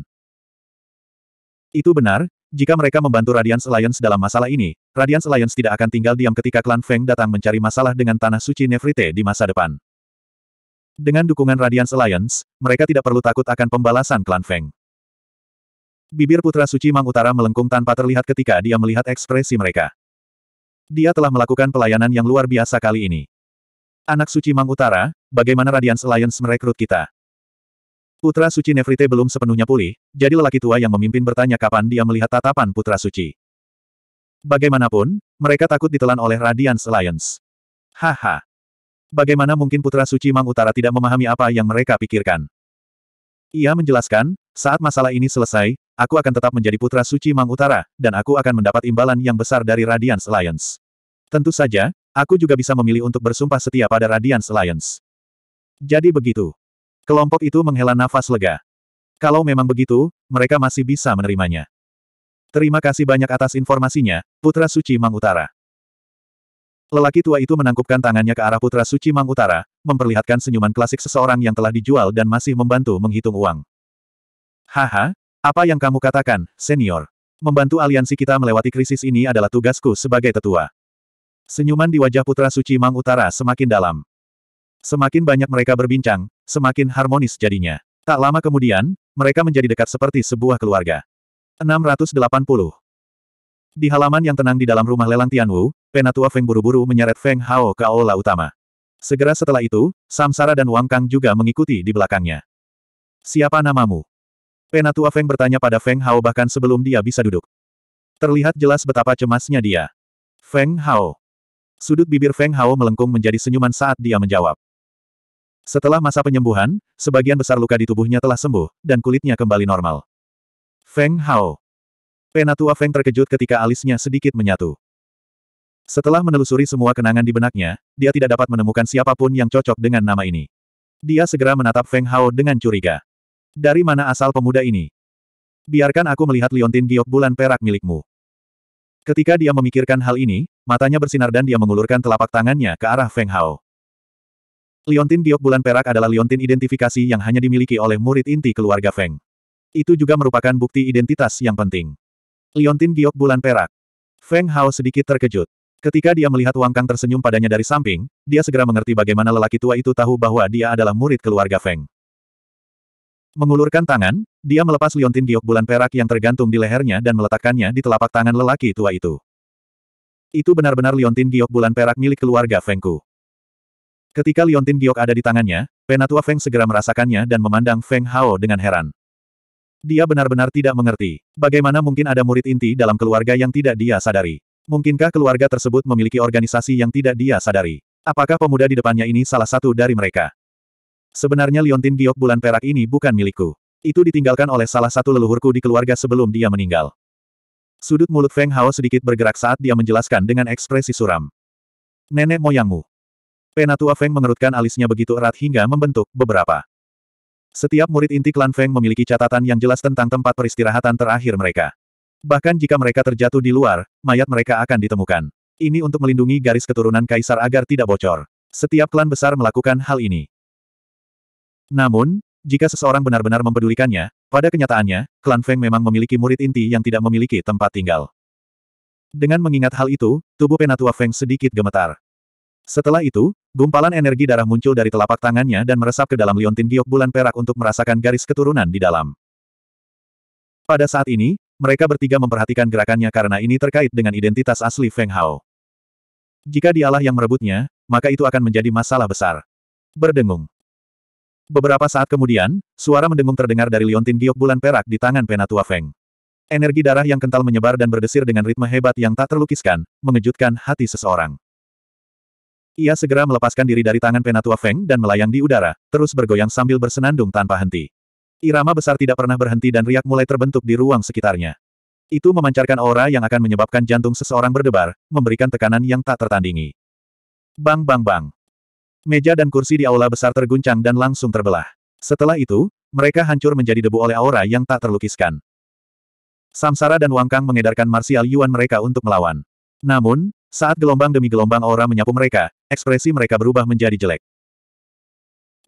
Itu benar, jika mereka membantu Radiance Alliance dalam masalah ini, Radiance Alliance tidak akan tinggal diam ketika klan Feng datang mencari masalah dengan tanah suci Nefrite di masa depan. Dengan dukungan Radiance Alliance, mereka tidak perlu takut akan pembalasan klan Feng. Bibir putra suci Mang Utara melengkung tanpa terlihat ketika dia melihat ekspresi mereka. Dia telah melakukan pelayanan yang luar biasa kali ini. Anak suci Mang Utara, bagaimana Radiance Alliance merekrut kita? Putra suci Nefrite belum sepenuhnya pulih, jadi lelaki tua yang memimpin bertanya kapan dia melihat tatapan putra suci. Bagaimanapun, mereka takut ditelan oleh Radiance Alliance. Haha. Bagaimana mungkin putra suci Mang Utara tidak memahami apa yang mereka pikirkan? Ia menjelaskan, saat masalah ini selesai, aku akan tetap menjadi putra suci Mang Utara, dan aku akan mendapat imbalan yang besar dari Radiance Alliance. Tentu saja, aku juga bisa memilih untuk bersumpah setia pada Radiance Alliance. Jadi begitu. Kelompok itu menghela nafas lega. Kalau memang begitu, mereka masih bisa menerimanya. Terima kasih banyak atas informasinya, Putra Suci Mang Utara. Lelaki tua itu menangkupkan tangannya ke arah Putra Suci Mang Utara, memperlihatkan senyuman klasik seseorang yang telah dijual dan masih membantu menghitung uang. Haha, apa yang kamu katakan, senior? Membantu aliansi kita melewati krisis ini adalah tugasku sebagai tetua. Senyuman di wajah Putra Suci Mang Utara semakin dalam. Semakin banyak mereka berbincang, semakin harmonis jadinya. Tak lama kemudian, mereka menjadi dekat seperti sebuah keluarga. 680. Di halaman yang tenang di dalam rumah lelang Tianwu, Penatua Feng buru-buru menyeret Feng Hao ke aula utama. Segera setelah itu, Samsara dan Wang Kang juga mengikuti di belakangnya. Siapa namamu? Penatua Feng bertanya pada Feng Hao bahkan sebelum dia bisa duduk. Terlihat jelas betapa cemasnya dia. Feng Hao. Sudut bibir Feng Hao melengkung menjadi senyuman saat dia menjawab. Setelah masa penyembuhan, sebagian besar luka di tubuhnya telah sembuh, dan kulitnya kembali normal. Feng Hao. Penatua Feng terkejut ketika alisnya sedikit menyatu. Setelah menelusuri semua kenangan di benaknya, dia tidak dapat menemukan siapa pun yang cocok dengan nama ini. Dia segera menatap Feng Hao dengan curiga. Dari mana asal pemuda ini? Biarkan aku melihat liontin giok bulan perak milikmu. Ketika dia memikirkan hal ini, matanya bersinar dan dia mengulurkan telapak tangannya ke arah Feng Hao. Liontin giok bulan perak adalah liontin identifikasi yang hanya dimiliki oleh murid inti keluarga Feng. Itu juga merupakan bukti identitas yang penting. Liontin giok bulan perak. Feng Hao sedikit terkejut. Ketika dia melihat Wang Kang tersenyum padanya dari samping, dia segera mengerti bagaimana lelaki tua itu tahu bahwa dia adalah murid keluarga Feng. Mengulurkan tangan, dia melepas liontin giok bulan perak yang tergantung di lehernya dan meletakkannya di telapak tangan lelaki tua itu. Itu benar-benar liontin giok bulan perak milik keluarga Fengku. Ketika liontin giok ada di tangannya, Penatua Feng segera merasakannya dan memandang Feng Hao dengan heran. Dia benar-benar tidak mengerti, bagaimana mungkin ada murid inti dalam keluarga yang tidak dia sadari. Mungkinkah keluarga tersebut memiliki organisasi yang tidak dia sadari? Apakah pemuda di depannya ini salah satu dari mereka? Sebenarnya liontin giok bulan perak ini bukan milikku. Itu ditinggalkan oleh salah satu leluhurku di keluarga sebelum dia meninggal. Sudut mulut Feng Hao sedikit bergerak saat dia menjelaskan dengan ekspresi suram. Nenek moyangmu. Penatua Feng mengerutkan alisnya begitu erat hingga membentuk beberapa. Setiap murid inti klan Feng memiliki catatan yang jelas tentang tempat peristirahatan terakhir mereka. Bahkan jika mereka terjatuh di luar, mayat mereka akan ditemukan. Ini untuk melindungi garis keturunan kaisar agar tidak bocor. Setiap klan besar melakukan hal ini. Namun, jika seseorang benar-benar mempedulikannya, pada kenyataannya, klan Feng memang memiliki murid inti yang tidak memiliki tempat tinggal. Dengan mengingat hal itu, tubuh penatua Feng sedikit gemetar. Setelah itu, gumpalan energi darah muncul dari telapak tangannya dan meresap ke dalam liontin giok bulan perak untuk merasakan garis keturunan di dalam. Pada saat ini, mereka bertiga memperhatikan gerakannya karena ini terkait dengan identitas asli Feng Hao. Jika dialah yang merebutnya, maka itu akan menjadi masalah besar. Berdengung. Beberapa saat kemudian, suara mendengung terdengar dari liontin giok bulan perak di tangan Penatua Feng. Energi darah yang kental menyebar dan berdesir dengan ritme hebat yang tak terlukiskan, mengejutkan hati seseorang. Ia segera melepaskan diri dari tangan Penatua Feng dan melayang di udara, terus bergoyang sambil bersenandung tanpa henti. Irama besar tidak pernah berhenti dan riak mulai terbentuk di ruang sekitarnya. Itu memancarkan aura yang akan menyebabkan jantung seseorang berdebar, memberikan tekanan yang tak tertandingi. Bang bang bang. Meja dan kursi di aula besar terguncang dan langsung terbelah. Setelah itu, mereka hancur menjadi debu oleh aura yang tak terlukiskan. Samsara dan Wang Kang mengedarkan martial yuan mereka untuk melawan. Namun, saat gelombang demi gelombang aura menyapu mereka, ekspresi mereka berubah menjadi jelek.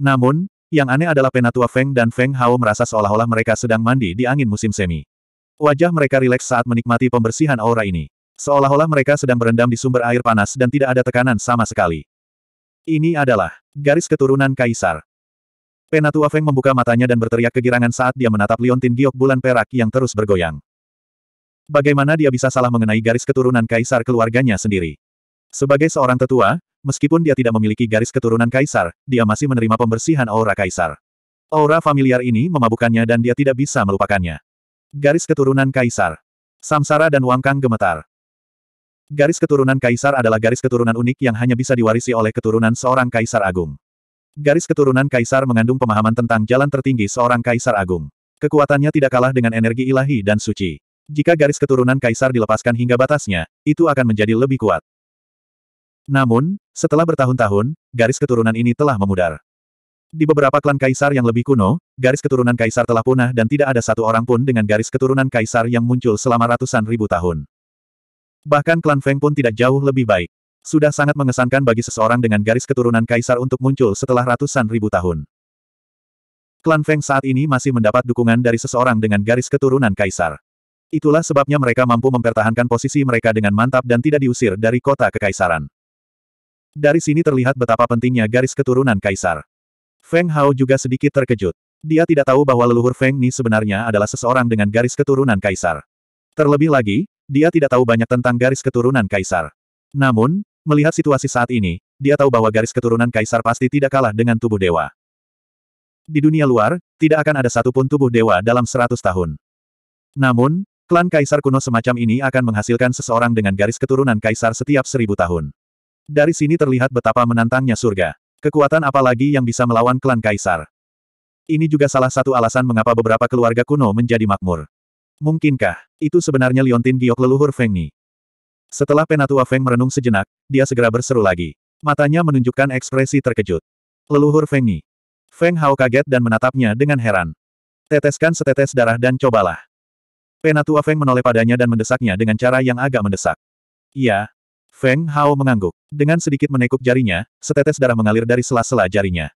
Namun, yang aneh adalah Penatua Feng dan Feng Hao merasa seolah-olah mereka sedang mandi di angin musim semi. Wajah mereka rileks saat menikmati pembersihan aura ini. Seolah-olah mereka sedang berendam di sumber air panas dan tidak ada tekanan sama sekali. Ini adalah garis keturunan kaisar. Penatua Feng membuka matanya dan berteriak kegirangan saat dia menatap liontin giok bulan perak yang terus bergoyang. Bagaimana dia bisa salah mengenai garis keturunan kaisar keluarganya sendiri? Sebagai seorang tetua, meskipun dia tidak memiliki garis keturunan kaisar, dia masih menerima pembersihan aura kaisar. Aura familiar ini memabukkannya dan dia tidak bisa melupakannya. Garis keturunan Kaisar. Samsara dan Wang Kang gemetar. Garis keturunan Kaisar adalah garis keturunan unik yang hanya bisa diwarisi oleh keturunan seorang Kaisar Agung. Garis keturunan Kaisar mengandung pemahaman tentang jalan tertinggi seorang Kaisar Agung. Kekuatannya tidak kalah dengan energi ilahi dan suci. Jika garis keturunan Kaisar dilepaskan hingga batasnya, itu akan menjadi lebih kuat. Namun, setelah bertahun-tahun, garis keturunan ini telah memudar. Di beberapa klan kaisar yang lebih kuno, garis keturunan kaisar telah punah dan tidak ada satu orang pun dengan garis keturunan kaisar yang muncul selama ratusan ribu tahun. Bahkan klan Feng pun tidak jauh lebih baik. Sudah sangat mengesankan bagi seseorang dengan garis keturunan kaisar untuk muncul setelah ratusan ribu tahun. Klan Feng saat ini masih mendapat dukungan dari seseorang dengan garis keturunan kaisar. Itulah sebabnya mereka mampu mempertahankan posisi mereka dengan mantap dan tidak diusir dari kota kekaisaran. Dari sini terlihat betapa pentingnya garis keturunan kaisar. Feng Hao juga sedikit terkejut. Dia tidak tahu bahwa leluhur Feng Ni sebenarnya adalah seseorang dengan garis keturunan kaisar. Terlebih lagi, dia tidak tahu banyak tentang garis keturunan kaisar. Namun, melihat situasi saat ini, dia tahu bahwa garis keturunan kaisar pasti tidak kalah dengan tubuh dewa. Di dunia luar, tidak akan ada satupun tubuh dewa dalam seratus tahun. Namun, klan kaisar kuno semacam ini akan menghasilkan seseorang dengan garis keturunan kaisar setiap seribu tahun. Dari sini terlihat betapa menantangnya surga. Kekuatan apa lagi yang bisa melawan klan kaisar? Ini juga salah satu alasan mengapa beberapa keluarga kuno menjadi makmur. Mungkinkah, itu sebenarnya Liontin Giok leluhur Feng Ni? Setelah Penatua Feng merenung sejenak, dia segera berseru lagi. Matanya menunjukkan ekspresi terkejut. Leluhur Feng Ni. Feng Hao kaget dan menatapnya dengan heran. Teteskan setetes darah dan cobalah. Penatua Feng menoleh padanya dan mendesaknya dengan cara yang agak mendesak. Iya, Feng Hao mengangguk. Dengan sedikit menekuk jarinya, setetes darah mengalir dari sela-sela jarinya.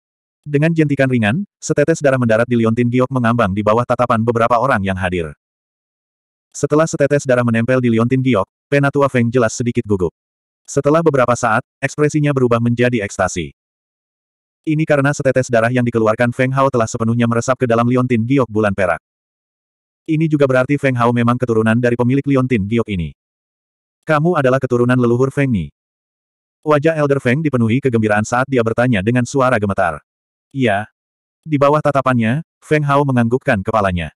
Dengan jentikan ringan, setetes darah mendarat di liontin giok mengambang di bawah tatapan beberapa orang yang hadir. Setelah setetes darah menempel di liontin giok, Penatua Feng jelas sedikit gugup. Setelah beberapa saat, ekspresinya berubah menjadi ekstasi. Ini karena setetes darah yang dikeluarkan Feng Hao telah sepenuhnya meresap ke dalam liontin giok bulan perak. Ini juga berarti Feng Hao memang keturunan dari pemilik liontin giok ini. Kamu adalah keturunan leluhur Feng Ni. Wajah Elder Feng dipenuhi kegembiraan saat dia bertanya dengan suara gemetar. Iya. Di bawah tatapannya, Feng Hao menganggukkan kepalanya.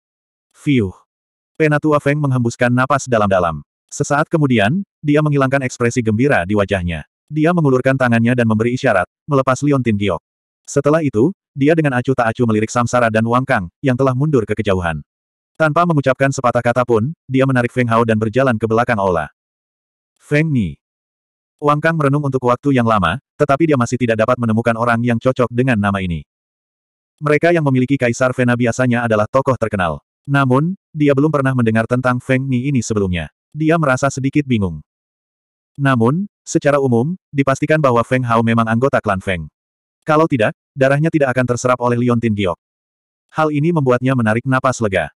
Fiuh. Penatua Feng menghembuskan napas dalam-dalam. Sesaat kemudian, dia menghilangkan ekspresi gembira di wajahnya. Dia mengulurkan tangannya dan memberi isyarat, melepas Liontin Giok. Setelah itu, dia dengan acuh tak acuh melirik Samsara dan Wang Kang, yang telah mundur ke kejauhan. Tanpa mengucapkan sepatah kata pun, dia menarik Feng Hao dan berjalan ke belakang aula. Feng Ni. Wang Kang merenung untuk waktu yang lama, tetapi dia masih tidak dapat menemukan orang yang cocok dengan nama ini. Mereka yang memiliki Kaisar Vena biasanya adalah tokoh terkenal. Namun, dia belum pernah mendengar tentang Feng Ni ini sebelumnya. Dia merasa sedikit bingung. Namun, secara umum, dipastikan bahwa Feng Hao memang anggota klan Feng. Kalau tidak, darahnya tidak akan terserap oleh Liontin Giok. Hal ini membuatnya menarik napas lega.